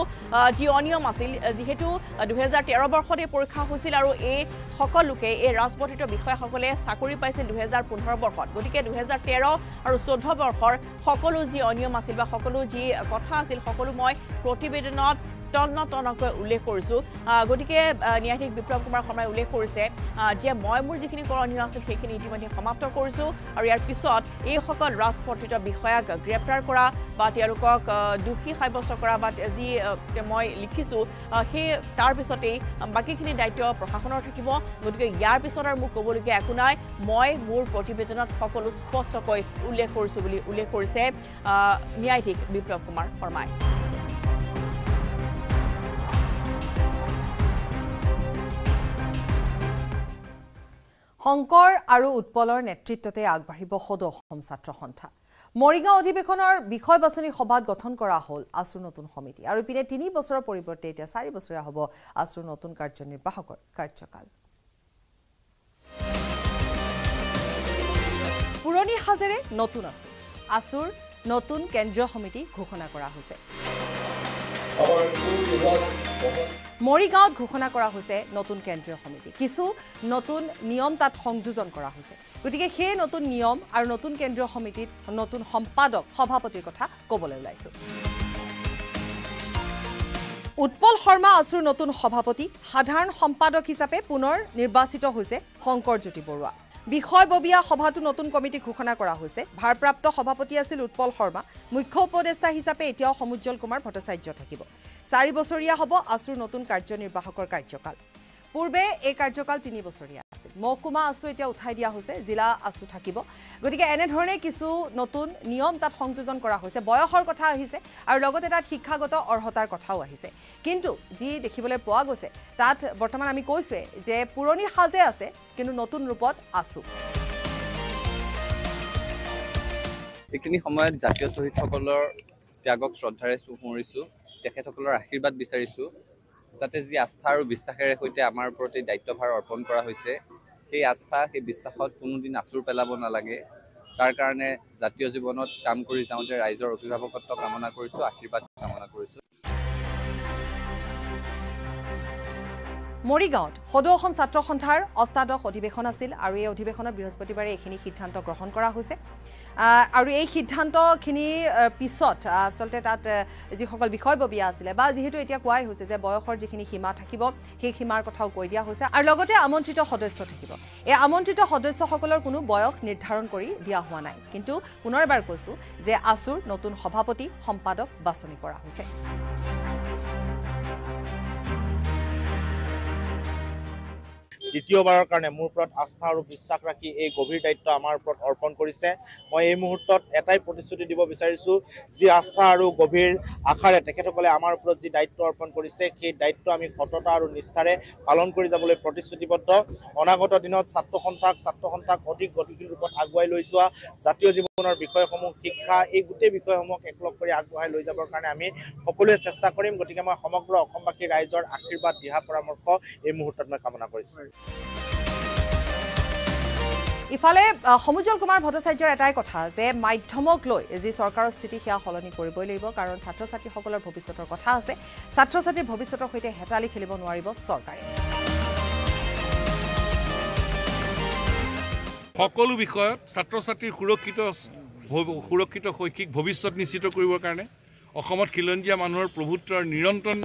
যি অনিয়ম আছিল যিহেতু দুহেজাৰ তেৰ বৰ্ষত এই পৰীক্ষা হৈছিল আৰু এই সকলোকে এই ৰাজপত্ৰিত বিষয়াসকলে চাকৰি পাইছিল দুহেজাৰ পোন্ধৰ বৰ্ষত। গতিকে দুহেজাৰ তেৰ আৰু চৈধ্য বৰ্ষৰ সকলো যি অনিয়ম আছিল বা সকলো যি কথা আছিল সকলো মই প্ৰতিবেদনত তন্ন তন্নকৈ উল্লেখ কৰিছোঁ। গতিকে ন্যায়াধীশ বিপ্লৱ কুমাৰ শৰ্মাই উল্লেখ কৰিছে যে মই মোৰ যিখিনি কৰণীয় আছিল সেইখিনি ইতিমধ্যে সমাপ্ত কৰিছোঁ আৰু ইয়াৰ পিছত এইসকল ৰাজপত্ৰিত বিষয়াক গ্ৰেপ্তাৰ কৰা বা তেওঁলোকক দোষী সাব্যস্ত কৰা বা যি মই লিখিছোঁ সেই তাৰ পিছতেই বাকীখিনি দায়িত্ব প্ৰশাসনৰ থাকিব। গতিকে ইয়াৰ পিছত আৰু মোক ক'বলগীয়া একো নাই। মই মোৰ প্ৰতিবেদনত সকলো স্পষ্টকৈ উল্লেখ কৰিছোঁ বুলি উল্লেখ কৰিছে ন্যায়াধীশ বিপ্লৱ কুমাৰ শৰ্মাই। শংকৰ আৰু উৎপলৰ নেতৃত্বতে আগবাঢ়িব সদৌ অসম ছাত্ৰ সন্থা। মৰিগাঁও অধিৱেশনৰ বিষয় বাছনি সভাত গঠন কৰা হ'ল আছুৰ নতুন সমিতি। আৰু ইপিনে তিনি বছৰৰ পৰিৱৰ্তে এতিয়া চাৰি বছৰীয়া হ'ব আছুৰ নতুন কাৰ্যনিৰ্বাহকৰ কাৰ্যকাল। পুৰণি সাজেৰে নতুন আছু আছুৰ নতুন কেন্দ্ৰীয় সমিতি ঘোষণা কৰা হৈছে। মৰিগাঁৱত ঘোষণা কৰা হৈছে নতুন কেন্দ্ৰীয় সমিতি। কিছু নতুন নিয়ম তাত সংযোজন কৰা হৈছে। গতিকে সেই নতুন নিয়ম আৰু নতুন কেন্দ্ৰীয় সমিতিত নতুন সম্পাদক সভাপতিৰ কথা ক'বলৈ ওলাইছোঁ। উৎপল শৰ্মা আছুৰ নতুন সভাপতি সাধাৰণ সম্পাদক হিচাপে পুনৰ নিৰ্বাচিত হৈছে শংকৰজ্যোতি বৰুৱা। বিষয়ববীয়া সভাতো নতুন কমিটি ঘোষণা কৰা হৈছে। ভাৰপ্ৰাপ্ত সভাপতি আছিল উৎপল শৰ্মা। মুখ্য উপদেষ্টা হিচাপে এতিয়াও সমুজ্জ্বল কুমাৰ ভট্টাচাৰ্য থাকিব। চাৰি বছৰীয়া হ'ব আছুৰ নতুন কাৰ্যনিৰ্বাহকৰ কাৰ্যকাল। পূৰ্বে এই কাৰ্যকাল তিনি বছৰীয়া আছিল। মহকুমা আছু এতিয়া উঠাই দিয়া হৈছে জিলা আছু থাকিব। গতিকে এনেধৰণে কিছু নতুন নিয়ম তাত সংযোজন কৰা হৈছে। বয়সৰ কথা আহিছে আৰু লগতে তাত শিক্ষাগত অৰ্হতাৰ কথাও আহিছে। কিন্তু যি দেখিবলৈ পোৱা গৈছে তাত বৰ্তমান আমি কৈছোৱে যে পুৰণি সাজে আছে কিন্তু নতুন ৰূপত আছু। এইখিনি সময়ত জাতীয় শ্বহীদসকলৰ ত্যাগক শ্ৰদ্ধাৰে চুঁৱৰিছোঁ তেখেতসকলৰ আশীৰ্বাদ বিচাৰিছোঁ। যাতে যি আস্থা আৰু বিশ্বাসেৰে সৈতে আমাৰ প্ৰতি দায়িত্বভাৰ অৰ্পণ কৰা হৈছে সেই আস্থা সেই বিশ্বাসত কোনোদিন আঁচুৰ পেলাব নালাগে। তাৰ কাৰণে জাতীয় জীৱনত কাম কৰি যাওঁতে ৰাইজৰ অভিভাৱকত্ব কামনা কৰিছোঁ আশীৰ্বাদ কামনা কৰিছোঁ। মৰিগাঁৱত সদৌ অসম ছাত্ৰ সন্থাৰ অষ্টাদশ অধিৱেশন আছিল আৰু এই অধিৱেশনত বৃহস্পতিবাৰে এইখিনি সিদ্ধান্ত গ্ৰহণ কৰা হৈছে। আৰু এই সিদ্ধান্তখিনি আহ, পিছত আচলতে তাত যিসকল বিষয়ববীয়া আছিলে বা যিহেতু এতিয়া কোৱাই হৈছে যে বয়সৰ যিখিনি সীমা থাকিব সেই সীমাৰ কথাও কৈ দিয়া হৈছে। আৰু লগতে আমন্ত্ৰিত সদস্য থাকিব। এই আমন্ত্ৰিত সদস্যসকলৰ কোনো বয়স নিৰ্ধাৰণ কৰি দিয়া হোৱা নাই। কিন্তু পুনৰ এবাৰ কৈছোঁ যে আছুৰ নতুন সভাপতি সম্পাদক বাছনি কৰা হৈছে। দ্বিতীয়বাৰৰ কাৰণে মোৰ ওপৰত আস্থা আৰু বিশ্বাস ৰাখি এই গভীৰ দায়িত্ব আমাৰ ওপৰত অৰ্পণ কৰিছে। মই এই মুহূৰ্তত এটাই প্ৰতিশ্ৰুতি দিব বিচাৰিছোঁ যি আস্থা আৰু গভীৰ আশাৰে তেখেতসকলে আমাৰ ওপৰত যি দায়িত্ব অৰ্পণ কৰিছে সেই দায়িত্ব আমি সততা আৰু নিষ্ঠাৰে পালন কৰি যাবলৈ প্ৰতিশ্ৰুতিবদ্ধ। অনাগত দিনত ছাত্ৰ সন্থাক ছাত্ৰ সন্থাক অধিক গতিশীল ৰূপত আগুৱাই লৈ যোৱা জাতীয় জীৱনৰ বিষয়সমূহ শিক্ষা এই গোটেই বিষয়সমূহক একলগ কৰি আগবঢ়াই লৈ যাবৰ কাৰণে আমি সকলোৱে চেষ্টা কৰিম। গতিকে মই সমগ্ৰ অসমবাসী ৰাইজৰ আশীৰ্বাদ দিহা পৰামৰ্শ এই মুহূৰ্তত মই কামনা কৰিছোঁ। ইফালে আহ, সমুজ্জ্বল কুমাৰ ভট্টাচাৰ্যৰ এটাই কথা যে মাধ্যমক লৈ যি চৰকাৰৰ স্থিতি সেয়া সলনি কৰিবই লাগিব কাৰণ ছাত্ৰ ছাত্ৰীসকলৰ ভৱিষ্যতৰ কথা আছে। ছাত্ৰ ছাত্ৰীৰ ভৱিষ্যতৰ সৈতে হেতালি খেলিব নোৱাৰিব চৰকাৰে। সকলো বিষয়ত ছাত্ৰ ছাত্ৰীৰ সুৰক্ষিত সুৰক্ষিত শৈক্ষিক ভৱিষ্যত নিশ্চিত কৰিবৰ কাৰণে অসমত খিলঞ্জীয়া মানুহৰ প্ৰভুত্বৰ নিৰন্তৰ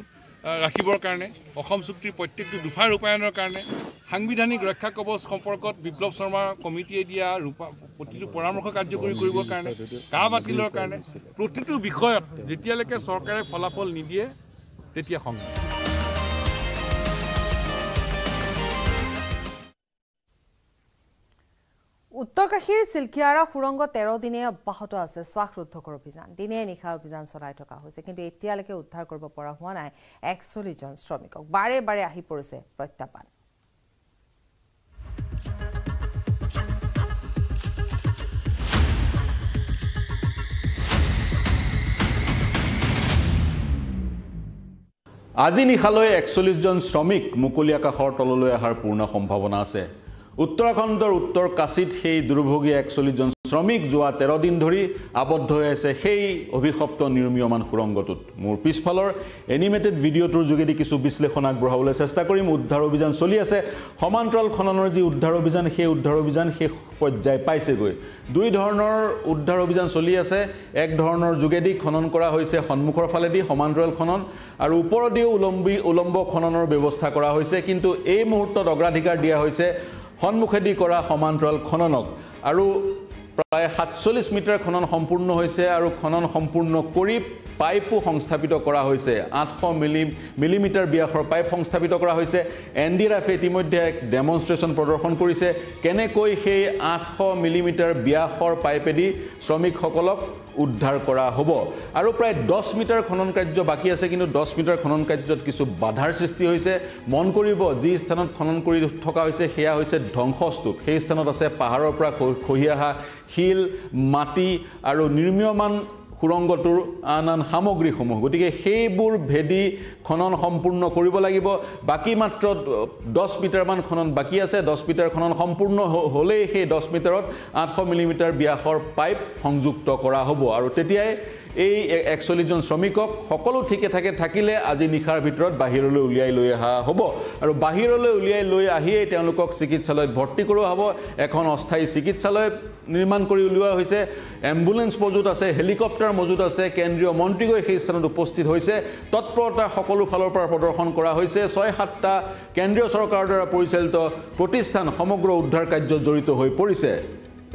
ৰাখিবৰ কাৰণে অসম চুক্তিৰ প্ৰত্যেকটো দোফা ৰূপায়ণৰ কাৰণে সাংবিধানিক ৰক্ষা কৱচ সম্পৰ্কত বিপ্লৱ শৰ্মাৰ কমিটিয়ে দিয়া ৰূপা প্ৰতিটো পৰামৰ্শ কাৰ্যকৰী কৰিবৰ কাৰণে কা বাতিলৰ কাৰণে প্ৰতিটো বিষয়ত যেতিয়ালৈকে চৰকাৰে ফলাফল নিদিয়ে তেতিয়া সংগ্ৰাম উত্তৰ কাশীৰ চিলকিয়াৰা সুৰংগ তেৰ দিনে অব্যাহত আছে। শ্বাসৰুদ্ধকৰ অভিযান। দিনে নিশা অভিযান চলাই থকা হৈছে কিন্তু এতিয়ালৈকে উদ্ধাৰ কৰিব পৰা হোৱা নাই একচল্লিছজন শ্ৰমিকক। বাৰে বাৰে আহি পৰিছে প্ৰত্যাহ্বান। আজি নিশালৈ একচল্লিছজন শ্ৰমিক মুকলি আকাশৰ তললৈ অহাৰ পূৰ্ণ সম্ভাৱনা আছে। উত্তৰাখণ্ডৰ উত্তৰ কাশীত সেই দুৰ্ভোগী একচল্লিছজন শ্ৰমিক যোৱা তেৰ দিন ধৰি আবদ্ধ হৈ আছে সেই অভিশপ্ত নিৰ্মীয়মান সুৰংগটোত। মোৰ পিছফালৰ এনিমেটেড ভিডিঅ'টোৰ যোগেদি কিছু বিশ্লেষণ আগবঢ়াবলৈ চেষ্টা কৰিম। উদ্ধাৰ অভিযান চলি আছে। সমান্তৰাল খননৰ যি উদ্ধাৰ অভিযান সেই উদ্ধাৰ অভিযান শেষ পৰ্যায় পাইছেগৈ। দুই ধৰণৰ উদ্ধাৰ অভিযান চলি আছে। এক ধৰণৰ যোগেদি খনন কৰা হৈছে সন্মুখৰ ফালেদি সমান্তৰাল খনন আৰু ওপৰেদিও উলম্বী উলম্ব খননৰ ব্যৱস্থা কৰা হৈছে। কিন্তু এই মুহূৰ্তত অগ্ৰাধিকাৰ দিয়া হৈছে সন্মুখেদি কৰা সমান্তৰাল খননক। আৰু প্ৰায় সাতচল্লিছ মিটাৰ খনন সম্পূৰ্ণ হৈছে আৰু খনন সম্পূৰ্ণ কৰি পাইপো সংস্থাপিত কৰা হৈছে। আঠশ মিলি মিলিমিটাৰ ব্যাসৰ পাইপ সংস্থাপিত কৰা হৈছে। এন ডি আৰ এফে ইতিমধ্যে এক ডেমনষ্ট্ৰেশ্যন প্ৰদৰ্শন কৰিছে। কেনেকৈ সেই আঠশ মিলিমিটাৰ ব্যাসৰ পাইপেদি শ্ৰমিকসকলক উদ্ধাৰ কৰা হ'ব? আৰু প্ৰায় দহ মিটাৰ খনন কাৰ্য বাকী আছে কিন্তু দহ মিটাৰ খনন কাৰ্যত কিছু বাধাৰ সৃষ্টি হৈছে। মন কৰিব যি স্থানত খনন কৰি থকা হৈছে সেয়া হৈছে ধ্বংসস্তূপ। সেই স্থানত আছে পাহাৰৰ পৰা খহি অহা শিল মাটি আৰু নিৰ্মীয়মান সুৰংগটোৰ আন আন সামগ্ৰীসমূহ। গতিকে সেইবোৰ ভেদি খনন সম্পূৰ্ণ কৰিব লাগিব। বাকী মাত্ৰ দহ মিটাৰমান খনন বাকী আছে। দহ মিটাৰ খনন সম্পূৰ্ণ হ'লেই সেই দহ মিটাৰত আঠশ মিলিমিটাৰ ব্যাসৰ পাইপ সংযুক্ত কৰা হ'ব। আৰু তেতিয়াই এই একচল্লিছজন শ্ৰমিকক সকলো ঠিকে থাকে থাকিলে আজি নিশাৰ ভিতৰত বাহিৰলৈ উলিয়াই লৈ অহা হ'ব। আৰু বাহিৰলৈ উলিয়াই লৈ আহিয়েই তেওঁলোকক চিকিৎসালয়ত ভৰ্তি কৰোৱা হ'ব। এখন অস্থায়ী চিকিৎসালয় নিৰ্মাণ কৰি উলিওৱা হৈছে। এম্বুলেঞ্চ মজুত আছে হেলিকপ্টাৰ মজুত আছে কেন্দ্ৰীয় মন্ত্ৰীগৈ সেই স্থানত উপস্থিত হৈছে। তৎপৰতা সকলো ফালৰ পৰা প্ৰদৰ্শন কৰা হৈছে। ছয় সাতটা কেন্দ্ৰীয় চৰকাৰৰ দ্বাৰা পৰিচালিত প্ৰতিষ্ঠান সমগ্ৰ উদ্ধাৰ কাৰ্যত জড়িত হৈ পৰিছে।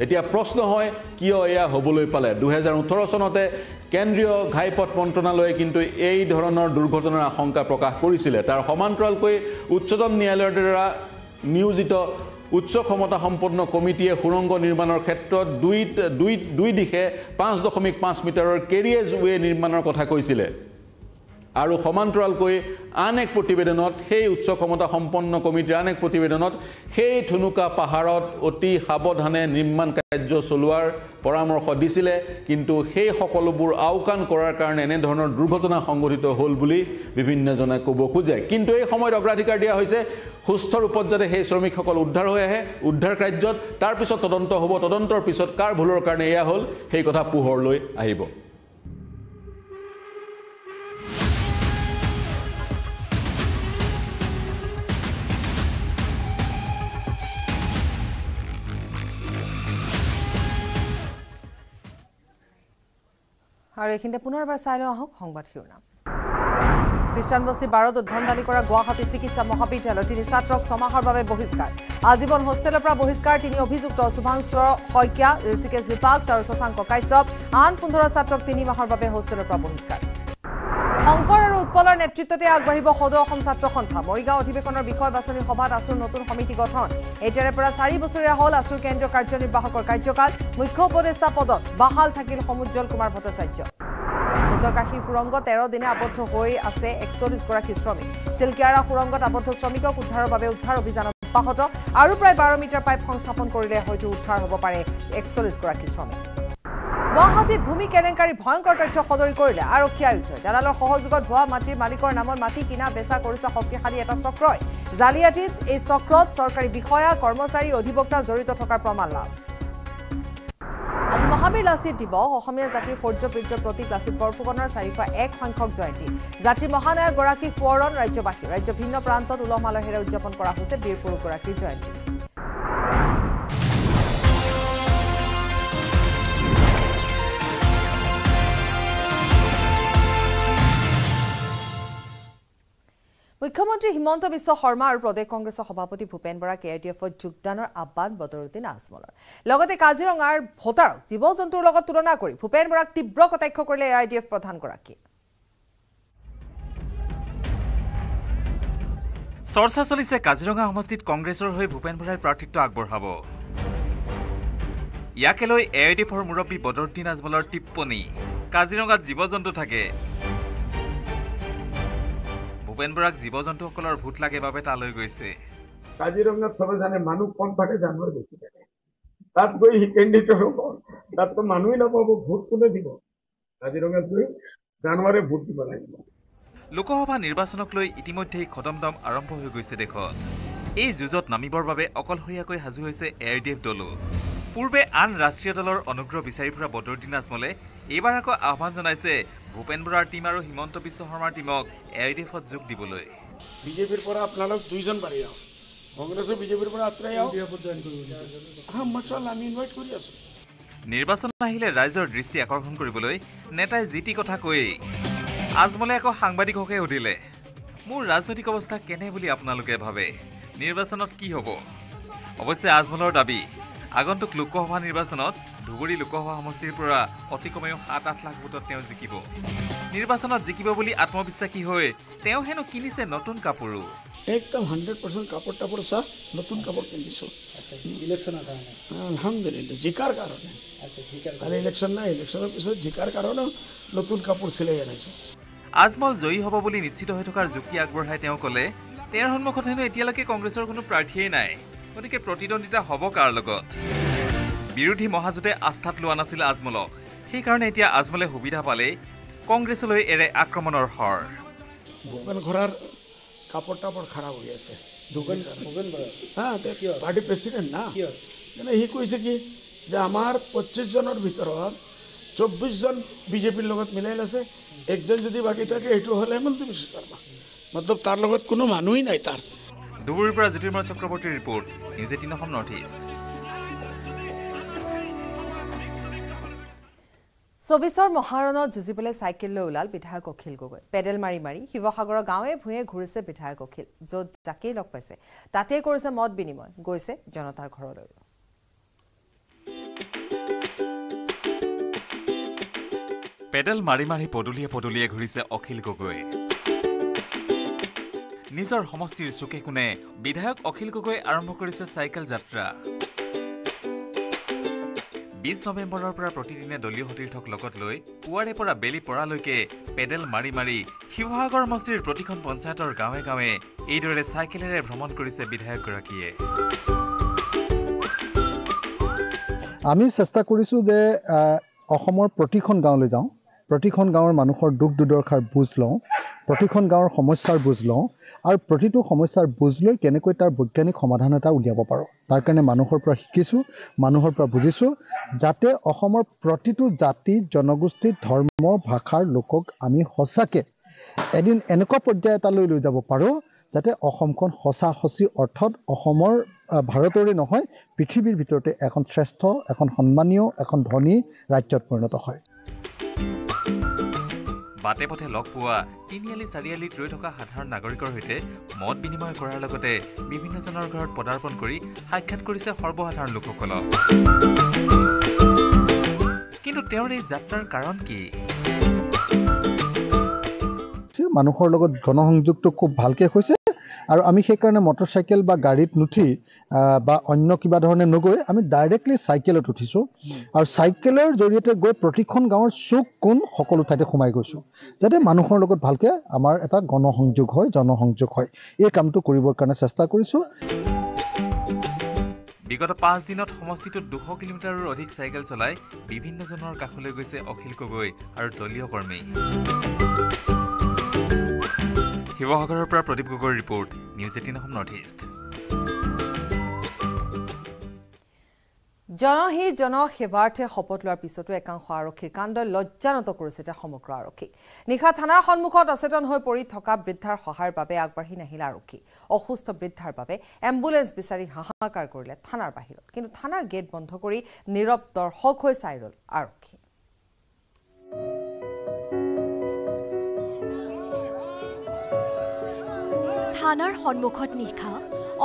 এতিয়া প্ৰশ্ন হয় কিয় এয়া হ'বলৈ পালে? দুহেজাৰ ওঠৰ চনতে কেন্দ্ৰীয় ঘাইপথ মন্ত্ৰণালয়ে কিন্তু এই ধৰণৰ দুৰ্ঘটনাৰ আশংকা প্ৰকাশ কৰিছিলে। তাৰ সমান্তৰালকৈ উচ্চতম ন্যায়ালয়ৰ দ্বাৰা নিয়োজিত উচ্চ ক্ষমতা সম্পন্ন কমিটিয়ে সুৰংগ নিৰ্মাণৰ ক্ষেত্ৰত দুই দুই দুই দিশে পাঁচ দশমিক পাঁচ মিটাৰৰ কেৰিয়েজ ৱে নিৰ্মাণৰ কথা কৈছিলে। আৰু সমান্তৰালকৈ আন এক প্ৰতিবেদনত সেই উচ্চ ক্ষমতা সম্পন্ন কমিটিৰ আন এক প্ৰতিবেদনত সেই থুনুকা পাহাৰত অতি সাৱধানে নিৰ্মাণ কাৰ্য চলোৱাৰ পৰামৰ্শ দিছিলে কিন্তু সেই সকলোবোৰ আওকাণ কৰাৰ কাৰণে এনেধৰণৰ দুৰ্ঘটনা সংঘটিত হ'ল বুলি বিভিন্নজনে ক'ব খোজে। কিন্তু এই সময়ত অগ্ৰাধিকাৰ দিয়া হৈছে সুস্থ ৰূপত যাতে সেই শ্ৰমিকসকল উদ্ধাৰ হৈ আহে উদ্ধাৰ কাৰ্যত তাৰপিছত তদন্ত হ'ব তদন্তৰ পিছত কাৰ ভুলৰ কাৰণে এয়া হ'ল সেই কথা পোহৰলৈ আহিব। আৰু এইখিনিতে পুনৰবাৰ চাই লওঁ আহক সংবাদ শিৰোনাম। খ্ৰীষ্টান বস্তি বাৰত উদ্ভণ্ডালি কৰা গুৱাহাটী চিকিৎসা মহাবিদ্যালয়ৰ তিনি ছাত্ৰক ছমাহৰ বাবে বহিষ্কাৰ। আজীৱন হোষ্টেলৰ পৰা বহিষ্কাৰ তিনি অভিযুক্ত শুভাংশ শইকীয়া ঋষিকেশ বিপাক্স আৰু শশাংক কাশ্যপ আন পোন্ধৰ ছাত্ৰক তিনি মাহৰ বাবে হোষ্টেলৰ পৰা বহিষ্কাৰ। শংকৰ উৎপলৰ নেতৃত্বতে আগবাঢ়িব সদৌ অসম ছাত্ৰ সন্থা। মৰিগাঁও অধিৱেশনৰ বিষয় বাছনি সভাত আছুৰ নতুন সমিতি গঠন। এতিয়াৰে পৰা চাৰি বছৰীয়া হ'ল আছুৰ কেন্দ্ৰীয় কাৰ্যনিৰ্বাহকৰ কাৰ্যকাল। মুখ্য উপদেষ্টা পদত বাহাল থাকিল সমুজ্জ্বল কুমাৰ ভট্টাচাৰ্য। উত্তৰকাশী সুৰংগ তেৰ দিনে আবদ্ধ হৈ আছে একচল্লিছগৰাকী শ্ৰমিক। চিলকিয়াৰা সুৰংগত আবদ্ধ শ্ৰমিকক উদ্ধাৰৰ বাবে উদ্ধাৰ অভিযান অব্যাহত। আৰু প্ৰায় বাৰ মিটাৰ পাইপ সংস্থাপন কৰিলে হয়তো উদ্ধাৰ হ'ব পাৰে একচল্লিছগৰাকী শ্ৰমিক। গুৱাহাটীত ভূমি কেলেংকাৰী ভয়ংকৰ তথ্য সদৰি কৰিলে। আৰক্ষী আয়ুক্তই দালালৰ সহযোগত ভুৱা মাটিৰ মালিকৰ নামত মাটি কিনা বেচা কৰিছে শক্তিশালী এটা চক্ৰই। জালিয়াতিত এই চক্ৰত চৰকাৰী বিষয়া কৰ্মচাৰী অধিবক্তা জড়িত থকাৰ প্ৰমাণ লাভ। আজি মহাবীৰ লাচিত দিৱস অসমীয়া জাতিৰ শৌৰ্য বীৰ্যৰ প্ৰতীক লাচিত বৰফুকনৰ চাৰিশ এক সংখ্যক জয়ন্তী। জাতিৰ মহানায়কগৰাকীক সোঁৱৰণ ৰাজ্যবাসী। ৰাজ্যৰ ভিন্ন প্ৰান্তত উলহ মালহেৰে উদযাপন কৰা হৈছে বীৰ পুৰুষগৰাকীৰ জয়ন্তী। মুখ্যমন্ত্ৰী হিমন্ত বিশ্ব শৰ্মা আৰু প্ৰদেশ কংগ্ৰেছৰ সভাপতি ভূপেন বৰাক এ আই ডি এফত যোগদানৰ আহ্বান লগতে কাজিৰঙাৰ ভোটাৰক জীৱ জন্তুৰ লগত তুলনা কৰি ভূপেন বৰাক তীব্ৰ কটাক্ষ কৰিলে এ আই ডি এফ প্ৰধানগৰাকীয়ে। চৰ্চা চলিছে কাজিৰঙা সমষ্টিত কংগ্ৰেছৰ হৈ ভূপেন বৰাই প্ৰাৰ্থিত্ব আগবঢ়াব। ইয়াকে লৈ এ আই ডি এফৰ মুৰব্বী বদৰুদ্দিন আজমলৰ টিপ্পনী কাজিৰঙাত জীৱ জন্তু থাকে। ভূপেন বৰাক জীৱ জন্তুসকলৰ ভোট লাগে বাবে তালৈ গৈছে। কাজিৰঙাত চবে জানে মানুহ কম থাকে জানুৱাৰ বেছি থাকে। তাত গৈ কেণ্ডিডেট হ'ব। তাততো মানুহেই নাপাব ভোট কোনে দিব? কাজিৰঙাত গৈ জানুৱাৰে ভোট দিব লাগিব। লোকসভা নিৰ্বাচনক লৈ ইতিমধ্যেই খদমদম আৰম্ভ হৈ গৈছে দেশত। এই যুঁজত নামিবৰ বাবে অকলশৰীয়াকৈ সাজু হৈছে এ আই ডি এফ দলো। পূৰ্বে আন ৰাষ্ট্ৰীয় দলৰ অনুগ্ৰহ বিচাৰি ফুৰা বদৰুদ্দিন আজমলে এইবাৰ আকৌ আহ্বান জনাইছে ভূপেন বৰাৰ টীম আৰু হিমন্ত বিশ্ব শৰ্মাৰ টীমক এ আই ডি এফত যোগ দিবলৈ। বিজেপিৰ পৰা আপোনালোক দুইজন পাৰি আহক। কংগ্ৰেছো বিজেপিৰ পৰা আঁতৰাই আহক। আমি ইনভাইট কৰি আছো। নিৰ্বাচন আহিলে ৰাইজৰ দৃষ্টি আকৰ্ষণ কৰিবলৈ নেতাই যি টি কথা কৈয়েই আজমলে আকৌ সাংবাদিককে সুধিলে মোৰ ৰাজনৈতিক অৱস্থা কেনে বুলি আপোনালোকে ভাবে? নিৰ্বাচনত কি হ'ব? অৱশ্যে আজমলৰ দাবী আগন্তুক লোকসভা নিৰ্বাচনত ধুবুৰী লোকসভা সমষ্টিৰ পৰা অতি কমেও সাত আঠ লাখ ভোটত তেওঁ জিকিব। নিৰ্বাচনত জিকিব বুলি আত্মবিশ্বাসী হৈ তেওঁ হেনো কিনিছে নতুন কাপোৰো। একদম হাণ্ড্ৰেড পাৰ্চেণ্ট কাপোৰ তাপোৰ চাহ নতুন কাপোৰ পিন্ধিছোঁ ইলেকশ্যনৰ কাৰণে? আলহামদুলিল্লাহ জিকাৰ কাৰণে। কালি ইলেকশ্যন নাই ইলেকশ্যনৰ পিছত জিকাৰ কাৰণে নতুন কাপোৰ চিলাই আনিছোঁ। আজমল জয়ী হ'ব বুলি নিশ্চিত হৈ থকাৰ যুক্তি আগবঢ়াই তেওঁ ক'লে তেওঁৰ সন্মুখত হেনো এতিয়ালৈকে কংগ্ৰেছৰ কোনো প্ৰাৰ্থীয়েই নাই। গতিকে প্ৰতিদ্বন্দ্বিতা হ'ব কাৰ লগত? বিৰোধী মহাজোঁটে আস্থাত লোৱা নাছিল আজমলক। সেইকাৰণে এতিয়া আজমলে সুবিধা পালেই কংগ্ৰেছলৈ এৰে আক্ৰমণৰ শৰ ভূপেন খৰাৰ কাপড় টাপড় খাৰাপ হয়ে গেছে হ্যাঁ পাৰ্টি প্ৰেসিডেন্ট না। মানে সি কৈছে কি যে আমাৰ পঁচিছজনৰ ভিতৰত চৌব্বিছজন বিজেপিৰ লগত মিলাই আছে একজন যদি বাকী থাকে সেইটো হ'লে হেমন্ত বিশ্ব শৰ্মা। মতলব তাৰ লগত কোনো মানুহেই নাই তাৰ। ধুবুৰীৰ পৰা জ্যোতিৰ্ময় চক্ৰৱৰ্তীৰ report news eighteen Assam north east. চৌবিছৰ মহাৰণত যুঁজিবলৈ চাইকেল লৈ ওলাল বিধায়ক অখিল গগৈ। পেডেল মাৰি মাৰি শিৱসাগৰৰ গাঁৱে ভূঞে ঘূৰিছে বিধায়ক অখিল য'ত যাকেই লগ পাইছে তাতেই কৰিছে মত বিনিময় গৈছে জনতাৰ ঘৰলৈ। পেডেল মাৰি মাৰি পদূলিয়ে পদূলিয়ে ঘূৰিছে অখিল গগৈ। নিজৰ সমষ্টিৰ চুকে কোণে বিধায়ক অখিল গগৈ আৰম্ভ কৰিছে চাইকেল যাত্ৰা। বিছ নৱেম্বৰৰ পৰা প্ৰতিদিনে দলীয় সতীৰ্থক লগত লৈ পুৱাৰে পৰা বেলি পৰালৈকে পেডেল মাৰি মাৰি শিৱসাগৰ সমষ্টিৰ প্ৰতিখন পঞ্চায়তৰ গাঁৱে গাঁৱে এইদৰে চাইকেলেৰে ভ্ৰমণ কৰিছে বিধায়কগৰাকীয়ে। আমি চেষ্টা কৰিছোঁ যে অসমৰ প্ৰতিখন গাঁৱলৈ যাওঁ। প্ৰতিখন গাঁৱৰ মানুহৰ দুখ দুৰ্দশাৰ বুজ লওঁ। প্ৰতিখন গাঁৱৰ সমস্যাৰ বুজ লওঁ আৰু প্ৰতিটো সমস্যাৰ বুজ লৈ কেনেকৈ তাৰ বৈজ্ঞানিক সমাধান এটা উলিয়াব পাৰোঁ। তাৰ কাৰণে মানুহৰ পৰা শিকিছোঁ মানুহৰ পৰা বুজিছোঁ যাতে অসমৰ প্ৰতিটো জাতি জনগোষ্ঠী ধৰ্ম ভাষাৰ লোকক আমি সঁচাকৈ এদিন এনেকুৱা পৰ্যায় এটালৈ লৈ যাব পাৰোঁ যাতে অসমখন সঁচা সঁচি অৰ্থত অসমৰ ভাৰতৰে নহয় পৃথিৱীৰ ভিতৰতে এখন শ্ৰেষ্ঠ এখন সন্মানীয় এখন ধনী ৰাজ্যত পৰিণত হয়। বাটে পথে লগ পোৱা তিনিআলি চাৰিআলিত ৰৈ থকা সাধাৰণ নাগৰিকৰ সৈতে মত বিনিময় কৰাৰ লগতে বিভিন্নজনৰ ঘৰত পদাৰ্পণ কৰি সাক্ষাৎ কৰিছে সৰ্বসাধাৰণ লোকসকলক। কিন্তু তেওঁৰ এই যাত্ৰাৰ কাৰণ কি? মানুহৰ লগত গণসংযোগটো খুব ভালকৈ হৈছে। আৰু আমি সেইকাৰণে মটৰচাইকেল বা গাড়ীত নুঠি বা অন্য কিবা ধৰণে নগৈ আমি ডাইৰেক্টলি চাইকেলত উঠিছোঁ। আৰু চাইকেলৰ জৰিয়তে গৈ প্ৰতিখন গাঁৱৰ চুক কোণ সকলো ঠাইতে সোমাই গৈছোঁ। যাতে মানুহৰ লগত ভালকৈ আমাৰ এটা গণসংযোগ হয় জনসংযোগ হয়। এই কামটো কৰিবৰ কাৰণে চেষ্টা কৰিছোঁ। বিগত পাঁচ দিনত সমষ্টিটোত দুশ কিলোমিটাৰৰ অধিক চাইকেল চলাই বিভিন্নজনৰ কাষলৈ গৈছে অখিল গগৈ আৰু দলীয় কৰ্মী। শিৱসাগৰৰ পৰা প্ৰদীপ গগৈৰ report news eighteen Assam north east. জনহিত জনসেৱাৰ্থে শপত লোৱাৰ পিছতো একাংশ আৰক্ষীৰ কাণ্ডই লজ্জানত কৰিছে এতিয়া সমগ্ৰ আৰক্ষী। নিশা থানাৰ সন্মুখত অচেতন হৈ পৰি থকা বৃদ্ধাৰ সহায়ৰ বাবে আগবাঢ়ি নাহিল আৰক্ষী। অসুস্থ বৃদ্ধাৰ বাবে এম্বুলেন্স বিচাৰি হাহাকাৰ কৰিলে থানাৰ বাহিৰত। কিন্তু থানাৰ গেট বন্ধ কৰি নীৰৱ দৰ্শক হৈ চাই ৰল আৰক্ষী। থানাৰ সন্মুখত নিশা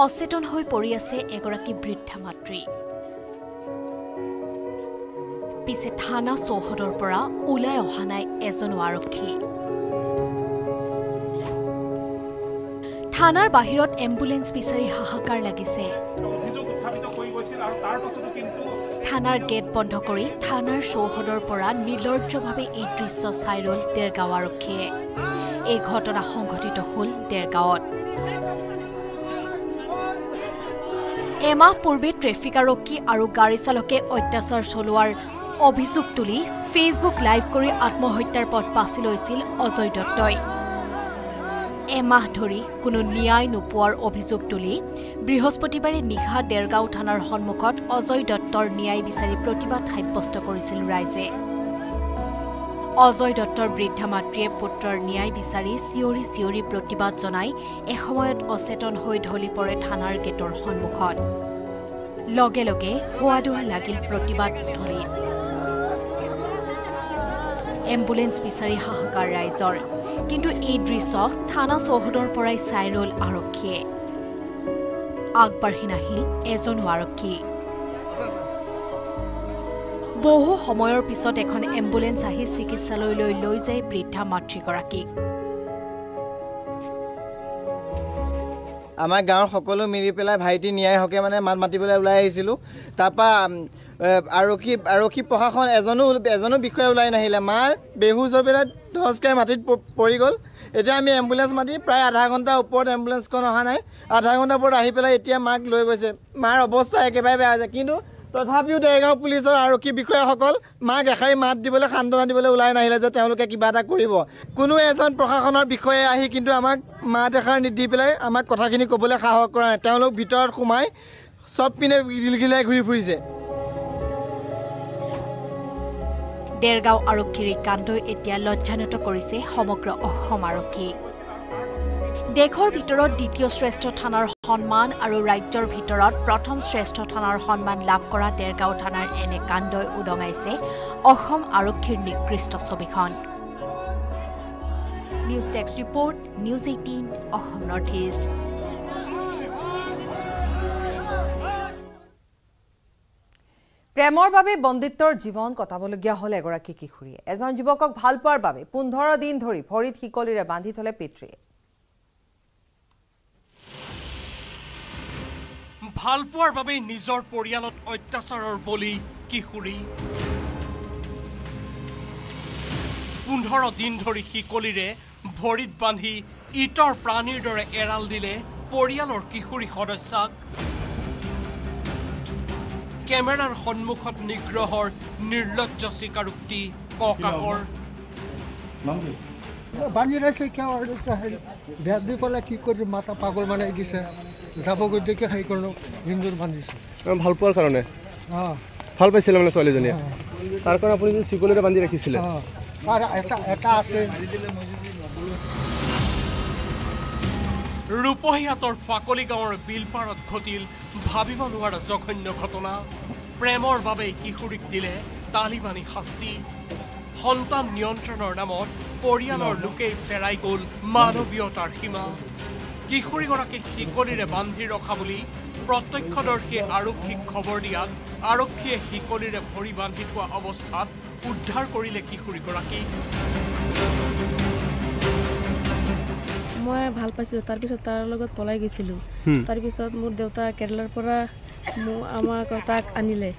অচেতন হৈ পৰি আছে এগৰাকী বৃদ্ধা মাতৃ। পিছে থানা চৌহদৰ পৰা ওলাই অহা নাই এজনো আৰক্ষী। থানাৰ বাহিৰত এম্বুলেন্স বিচাৰি হাহাকাৰ লাগিছে। থানাৰ গেট বন্ধ কৰি থানাৰ চৌহদৰ পৰা নিৰ্লজ্জভাৱে এই দৃশ্য চাই ৰল ডেৰগাঁও আৰক্ষীয়ে। এই ঘটনা সংঘটিত হ'ল ডেৰগাঁৱত এমাহ পূৰ্বে ট্ৰেফিক আৰক্ষী আৰু গাড়ী চালকে অত্যাচাৰ চলোৱাৰ অভিযোগ তুলি ফেচবুক লাইভ কৰি আত্মহত্যাৰ পথ বাছি লৈছিল অজয় দত্তই। এমাহ ধৰি কোনো ন্যায় নোপোৱাৰ অভিযোগ তুলি বৃহস্পতিবাৰে নিশা ডেৰগাঁও থানাৰ সন্মুখত অজয় দত্তৰ ন্যায় বিচাৰি প্ৰতিবাদ সাব্যস্ত কৰিছিল ৰাইজে। অজয় দত্তৰ বৃদ্ধা মাতৃয়ে পুত্ৰৰ ন্যায় বিচাৰি চিঞৰি চিঞৰি প্ৰতিবাদ জনাই এসময়ত অচেতন হৈ ঢলি পৰে থানাৰ গেটৰ সন্মুখত। লগে লগে হোৱাদোৱা লাগিল প্ৰতিবাদস্থলীত এম্বুলেন্স বিচাৰি হাহাকাৰ ৰাইজৰ। কিন্তু এই দৃশ্য থানা চৌহদৰ পৰাই চাই ৰল আৰক্ষীয়ে। আগবাঢ়ি নাহিল এজনো আৰক্ষী। বহু সময়ৰ পিছত এখন এম্বুলেন্স আহি চিকিৎসালয়লৈ লৈ যায় বৃদ্ধা মাতৃগৰাকীক আমাৰ গাঁৱৰ সকলো মিলি পেলাই ভাইটি ন্যায় হকে মানে মাত মাতিবলৈ ওলাই আহিছিলোঁ। তাৰপৰা আৰক্ষী আৰক্ষী প্ৰশাসন এজনো এজনো বিষয়া ওলাই নাহিলে। মা বেহুজ পেলাই ধচকাই মাটিত পৰি গ'ল। এতিয়া আমি এম্বুলেঞ্চ মাতি প্ৰায় আধা ঘণ্টাৰ ওপৰত এম্বুলেঞ্চখন অহা নাই। আধা ঘণ্টাৰ ওপৰত আহি পেলাই এতিয়া মাক লৈ গৈছে। মাৰ অৱস্থা একেবাৰে বেয়া হৈছে। কিন্তু তথাপিও দেৰগাঁও পুলিচৰ আৰক্ষী বিষয়াসকল মাক এষাৰি মাত দিবলৈ সান্তনা দিবলৈ ওলাই নাহিলে যে তেওঁলোকে কিবা এটা কৰিব। কোনো এজন প্ৰশাসনৰ বিষয়ে আহি কিন্তু আমাক মাত এষাৰ নিদি পেলাই আমাক কথাখিনি ক'বলৈ সাহস কৰা নাই। তেওঁলোক ভিতৰত সোমাই চব পিনে গিলগিলাই ঘূৰি ফুৰিছে। ডেৰগাঁও আৰক্ষীৰ এই কাণ্ডই এতিয়া লজ্জানত কৰিছে সমগ্ৰ অসম আৰক্ষী দেশৰ ভিতৰত দ্বিতীয় শ্ৰেষ্ঠ থানাৰ সন্মান আৰু ৰাজ্যৰ ভিতৰত প্ৰথম শ্ৰেষ্ঠ থানাৰ সন্মান লাভ কৰা ডেৰগাঁও থানাৰ এনে কাণ্ডই উদঙাইছে অসম আৰক্ষীৰ নিকৃষ্ট ছবিখন। News desk report news eighteen Assam north east. প্ৰেমৰ বাবে বন্দিত্বৰ জীৱন কটাবলগীয়া হ'ল এগৰাকী কিশোৰীয়ে। এজন যুৱকক ভাল পোৱাৰ বাবে পোন্ধৰ দিন ধৰি ভৰিত শিকলিৰে বান্ধি থলে পিতৃয়ে। ভাল পোৱাৰ বাবেই নিজৰ পৰিয়ালত অত্যাচাৰৰ বলি কিশোৰী। পোন্ধৰ দিন ধৰি শিকলিৰে ভৰিত বান্ধি ইটৰ প্ৰাণীৰ দৰে এৰাল দিলে পৰিয়ালৰ কিশোৰী সদস্যাক। কেমেৰাৰ সন্মুখত নিগ্ৰহৰ নিৰ্লজ্জ স্বীকাৰোক্তি ককাকৰ বান্ধি ৰাখিছে কিয়? বেয়া দি পেলাই কি কৰিছে মাথা পাগল মানে দিছে যাব গতিকে হেৰি কৰোঁ হিন্দুৰ বান্ধিছে। ভাল পোৱাৰ কাৰণে। অঁ ভাল পাইছিলে মানে ছোৱালীজনীয়ে। তাৰ কাৰণে আপুনি যদি চিকলিৰে বান্ধি ৰাখিছিলে। এটা এটা আছে। ৰূপহীহাটৰ ফাকলি গাঁৱৰ বিলপাৰত ঘটিল ভাবিব নোৱাৰা জঘন্য ঘটনা। প্ৰেমৰ বাবে কিশোৰীক দিলে তালিবানী শাস্তি। সন্তান নিয়ন্ত্ৰণৰ নামত পৰিয়ালৰ লোকেই চেৰাই গ'ল মানৱীয়তাৰ সীমা। কিশোৰীগৰাকীক শিকলিৰে বান্ধি ৰখা বুলি প্ৰত্যক্ষদৰ্শীয়ে আৰক্ষীক খবৰ দিয়াত আৰক্ষীয়ে শিকলিৰে ভৰি বান্ধি থোৱা অৱস্থাত উদ্ধাৰ কৰিলে কিশোৰীগৰাকীক মই ভাল পাইছিলোঁ। তাৰপিছত তাৰ লগত পলাই গৈছিলোঁ। তাৰপিছত মোৰ দেউতা কেৰেলাৰ পৰা মোক আমাক তাক আনিলে।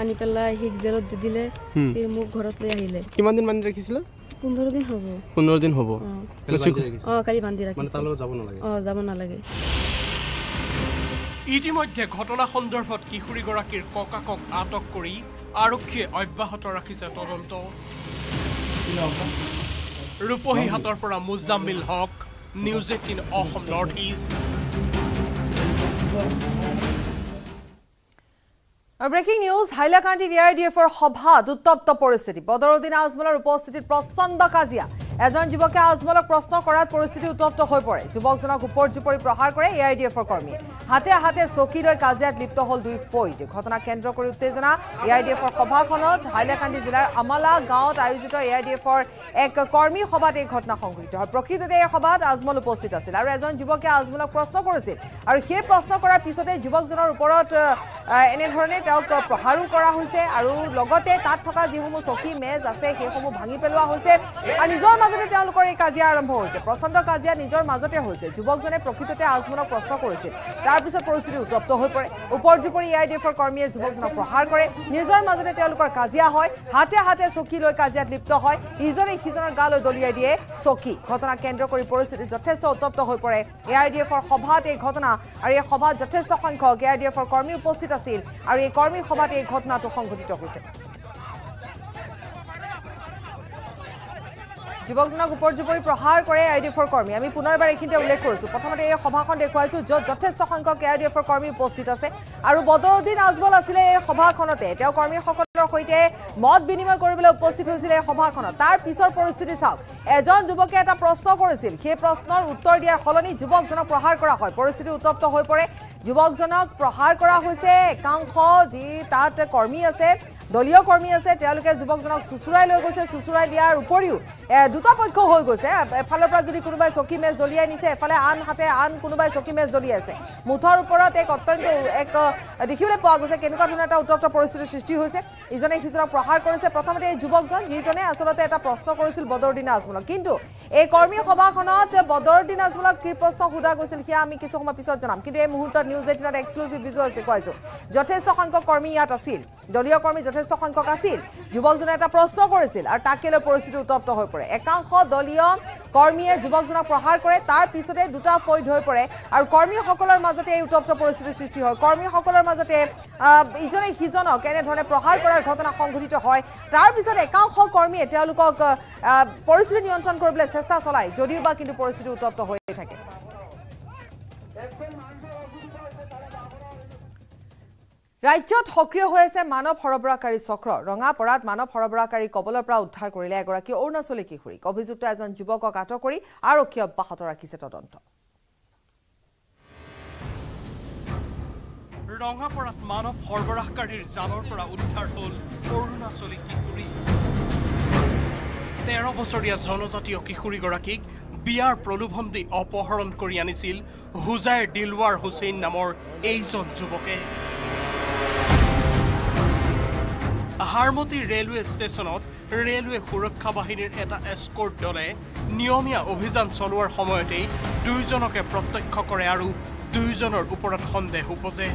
আনি পেলাই সিক জেলত দি দিলে। সি মোক ঘৰত লৈ আহিলে। কিমান দিন বান্ধি ৰাখিছিলে? পোন্ধৰ দিন হ'ব। পোন্ধৰ দিন হ'ব। অঁ। কালি বান্ধি অঁ যাব নালাগে। ইতিমধ্যে ঘটনা সন্দৰ্ভত কিশোৰীগৰাকীৰ ককাকক আটক কৰি আৰক্ষীয়ে অব্যাহত ৰাখিছে তদন্ত। ৰূপহীহাটৰ পৰা Muzammil Haque news eighteen Assam north east. Breaking news Hailakandi D I D এফৰ সভাত উত্তপ্ত পৰিস্থিতি বদৰুদ্দিন আজমলৰ উপস্থিতিত প্ৰচণ্ড কাজিয়া এজন যুৱকে আজমলক প্ৰশ্ন কৰাত পৰিস্থিতি উত্তপ্ত হৈ পৰে। যুৱকজনক ওপৰ জুপৰি প্ৰহাৰ কৰে এ আই ডি এফৰ কৰ্মীয়ে। হাতে হাতে চকী লৈ কাজিয়াত লিপ্ত হ'ল দুই ফৈদ ঘটনাক কেন্দ্ৰ কৰি উত্তেজনা এ আই ডি এফৰ সভাখনত হাইলাকান্দি জিলাৰ আমালা গাঁৱত আয়োজিত এ আই ডি এফৰ এক কৰ্মী সভাত এই ঘটনা সংঘটিত হয়। প্ৰকৃততে এই সভাত আজমল উপস্থিত আছিল আৰু এজন যুৱকে আজমলক প্ৰশ্ন কৰিছিল আৰু সেই প্ৰশ্ন কৰাৰ পিছতে যুৱকজনৰ ওপৰত এনেধৰণে তেওঁক প্ৰহাৰো কৰা হৈছে আৰু লগতে তাত থকা যিসমূহ চকী মেজ আছে সেইসমূহ ভাঙি পেলোৱা হৈছে। আৰু নিজৰ মাজতে তেওঁলোকৰ এই কাজিয়া আৰম্ভ হৈছে। প্ৰচণ্ড কাজিয়া নিজৰ মাজতে হৈছে। যুৱকজনে প্ৰকৃততে আজমলক প্ৰশ্ন কৰিছিল। তাৰপিছত পৰিস্থিতি উত্তপ্ত হৈ পৰে। ওপৰ জুপৰি এ আই ডি এফৰ কৰ্মীয়ে যুৱকজনক প্ৰহাৰ কৰে। নিজৰ মাজতে তেওঁলোকৰ কাজিয়া হয়। হাতে হাতে চকী লৈ কাজিয়াত লিপ্ত হয়। ইজনে সিজনৰ গালৈ দলিয়াই দিয়ে চকী। ঘটনাক কেন্দ্ৰ কৰি পৰিস্থিতি যথেষ্ট উত্তপ্ত হৈ পৰে। এ আই ডি এফৰ সভাত এই ঘটনা আৰু এই সভাত যথেষ্ট সংখ্যক এ আই ডি এফৰ কৰ্মী উপস্থিত আছিল। আৰু এই কৰ্মী সভাত এই ঘটনাটো সংঘটিত হৈছে। যুৱকজনক ওপৰ জুপৰি প্ৰহাৰ কৰে এ আই ডি এফৰ কৰ্মী। আমি পুনৰবাৰ এইখিনিতে উল্লেখ কৰিছোঁ। প্ৰথমতে এই সভাখন দেখুৱাইছোঁ য'ত যথেষ্ট সংখ্যক এ আই ডি এফৰ কৰ্মী উপস্থিত আছে। আৰু বদৰুদ্দিন আজমল আছিলে এই সভাখনতে। তেওঁ কৰ্মীসকলৰ সৈতে মত বিনিময় কৰিবলৈ উপস্থিত হৈছিলে সভাখনত। তাৰ পিছৰ পৰিস্থিতি চাওক। এজন যুৱকে এটা প্ৰশ্ন কৰিছিল। সেই প্ৰশ্নৰ উত্তৰ দিয়াৰ সলনি যুৱকজনক প্ৰহাৰ কৰা হয়। পৰিস্থিতি উত্তপ্ত হৈ পৰে। যুৱকজনক প্ৰহাৰ কৰা হৈছে। একাংশ যি তাত কৰ্মী আছে দলীয় কৰ্মী আছে তেওঁলোকে যুৱকজনক চুচুৰাই লৈ গৈছে। চুচুৰাই দিয়াৰ উপৰিও দুটা পক্ষ হৈ গৈছে। এফালৰ পৰা যদি কোনোবাই চকী মেজ জ্বলিয়াই নিছে এফালে আনহাতে আন কোনোবাই চকী মেজ জ্বলিয়াইছে মুঠৰ ওপৰত এক অত্যন্ত এক দেখিবলৈ পোৱা গৈছে কেনেকুৱা ধৰণৰ এটা উত্তপ্ত পৰিস্থিতিৰ সৃষ্টি হৈছে। ইজনে সিজনক প্ৰহাৰ কৰিছে। প্ৰথমতে এই যুৱকজন যিজনে আচলতে এটা প্ৰশ্ন কৰিছিল বদৰুদ্দিন আজমলক। কিন্তু এই কৰ্মী সভাখনত বদৰুদ্দিন আজমলক কি প্ৰশ্ন সোধা গৈছিল সেয়া আমি কিছু সময় পিছত জনাম। কিন্তু এই মুহূৰ্তত নিউজ এইটিনত এক্সক্লুচিভ ভিজুৱেলছ দেখুৱাইছোঁ। যথেষ্ট সংখ্যক কৰ্মী ইয়াত আছিল। দলীয় কৰ্মী যথেষ্ট সংখ্যক আছিল। যুৱকজনে এটা প্ৰশ্ন কৰিছিল আৰু তাকে লৈ পৰিস্থিতি উত্তপ্ত হৈ পৰে। একাংশ দলীয় কৰ্মীয়ে যুৱকজনক প্ৰহাৰ কৰে তাৰ পিছতে দুটা ফৈদ হৈ পৰে আৰু কৰ্মীসকলৰ মাজতে এই উত্তপ্ত পৰিস্থিতিৰ সৃষ্টি হয়। কৰ্মীসকলৰ মাজতে ইজনে সিজনক এনেধৰণে প্ৰহাৰ কৰাৰ ঘটনা সংঘটিত হয় পিছত একাংশ কৰ্মীয়ে তেওঁলোকক পৰিস্থিতি নিয়ন্ত্ৰণ কৰিবলৈ চেষ্টা চলায় যদিও বা কিন্তু পৰিস্থিতি উত্তপ্ত হৈ থাকে। ৰাজ্যত সক্ৰিয় হৈ আছে মানৱ সৰবৰাহকাৰী চক্ৰ। ৰঙাপৰাত মানৱ সৰবৰাহকাৰী কবলৰ পৰা উদ্ধাৰ কৰিলে এগৰাকী অৰুণাচলী কিশোৰীক। অভিযুক্ত এজন যুৱকক আটক কৰি আৰক্ষীয়ে অব্যাহত ৰাখিছে তদন্ত। ৰঙাপাৰাত মানৱ সৰবৰাহকাৰীৰ জালৰ পৰা উদ্ধাৰ হ'ল অৰুণাচলী কিশোৰী। তেৰ বছৰীয়া জনজাতীয় কিশোৰীগৰাকীক বিয়াৰ প্ৰলোভন দি অপহৰণ কৰি আনিছিল হুজাইৰ দিলৱাৰ হুছেইন নামৰ এইজন যুৱকে। হাৰমতি ৰেলৱে ষ্টেচনত ৰেলৱে সুৰক্ষা বাহিনীৰ এটা এস্কৰ্ট দলে নিয়মীয়া অভিযান চলোৱাৰ সময়তেই দুয়োজনকে প্ৰত্যক্ষ কৰে আৰু দুয়োজনৰ ওপৰত সন্দেহ উপজে।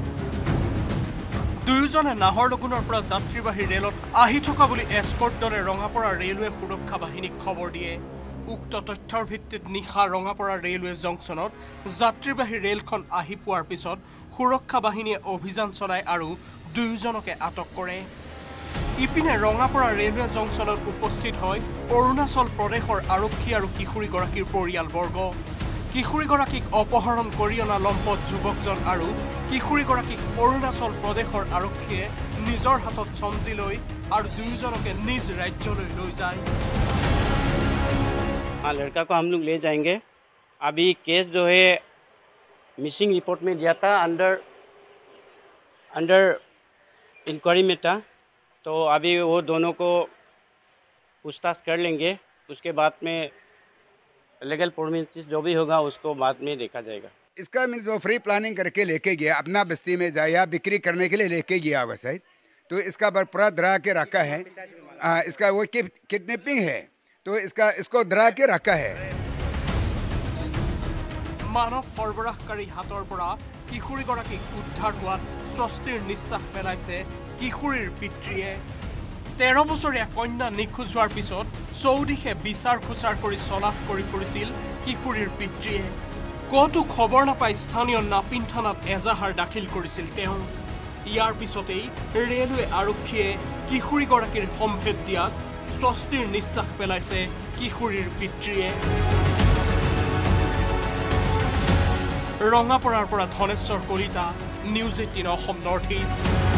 দুয়োজনে নাহৰলগুণৰ পৰা যাত্ৰীবাহী ৰেলত আহি থকা বুলি এস্কৰ্ট দলে ৰঙাপৰা ৰেলৱে সুৰক্ষা বাহিনীক খবৰ দিয়ে। উক্ত তথ্যৰ ভিত্তিত নিশা ৰঙাপৰা ৰেলৱে জংচনত যাত্ৰীবাহী ৰেলখন আহি পোৱাৰ পিছত সুৰক্ষা বাহিনীয়ে অভিযান চলায় আৰু দুয়োজনকে আটক কৰে। ইপিনে ৰঙাপৰা ৰেলৱে জংচনত উপস্থিত হয় অৰুণাচল প্ৰদেশৰ আৰক্ষী আৰু কিশোৰীগৰাকীৰ পৰিয়ালবৰ্গ। কিশোৰীগৰাকীক অপহৰণ কৰি অনা লম্পট যুৱকজন আৰু কিশোৰীগৰাকীক অৰুণাচল প্ৰদেশৰ আৰক্ষীয়ে নিজৰ হাতত চমজি লৈ আৰু দুয়োজনকে নিজ ৰাজ্যলৈ লৈ যায় हाँ लड़का को हम लोग ले जाएंगे अभी केस जो है मिसिंग रिपोर्ट में दिया था अंडर अंडर इंक्वायरी में था तो अभी वो दोनों को पूछताछ कर लेंगे उसके बाद में लीगल फॉर्मेलिटीज जो भी होगा उसको बाद में देखा जाएगा इसका मीन्स वो फ्री प्लानिंग करके लेके गया अपना बस्ती में जाए या बिक्री करने के लिए लेके गया होगा शायद तो इसका पर पूरा डरा के रखा है आ, इसका वो किडनैपिंग है तो इसका इसको डरा के रखा है মানৱ সৰবৰাহকাৰী হাতৰ পৰা কিশোৰীগৰাকীক উদ্ধাৰ হোৱাত স্বস্তিৰ নিশ্বাস পেলাইছে কিশোৰীৰ পিতৃয়ে তেৰ বছৰীয়া কন্যা নিখোজ হোৱাৰ পিছত চৌদিশে বিচাৰ খোচাৰ কৰি চলাথ কৰি ফুৰিছিল কিশোৰীৰ পিতৃয়ে। ক'তো খবৰ নাপাই স্থানীয় নাপিন থানাত এজাহাৰ দাখিল কৰিছিল তেওঁ। ইয়াৰ পিছতেই ৰেলৱে আৰক্ষীয়ে কিশোৰীগৰাকীৰ সম্ভেদ দিয়াত স্বস্তিৰ নিশ্বাস পেলাইছে কিশোৰীৰ পিতৃয়ে। ৰঙাপৰাৰ পৰা Dhaneswar Kalita news eighteen Assam north east.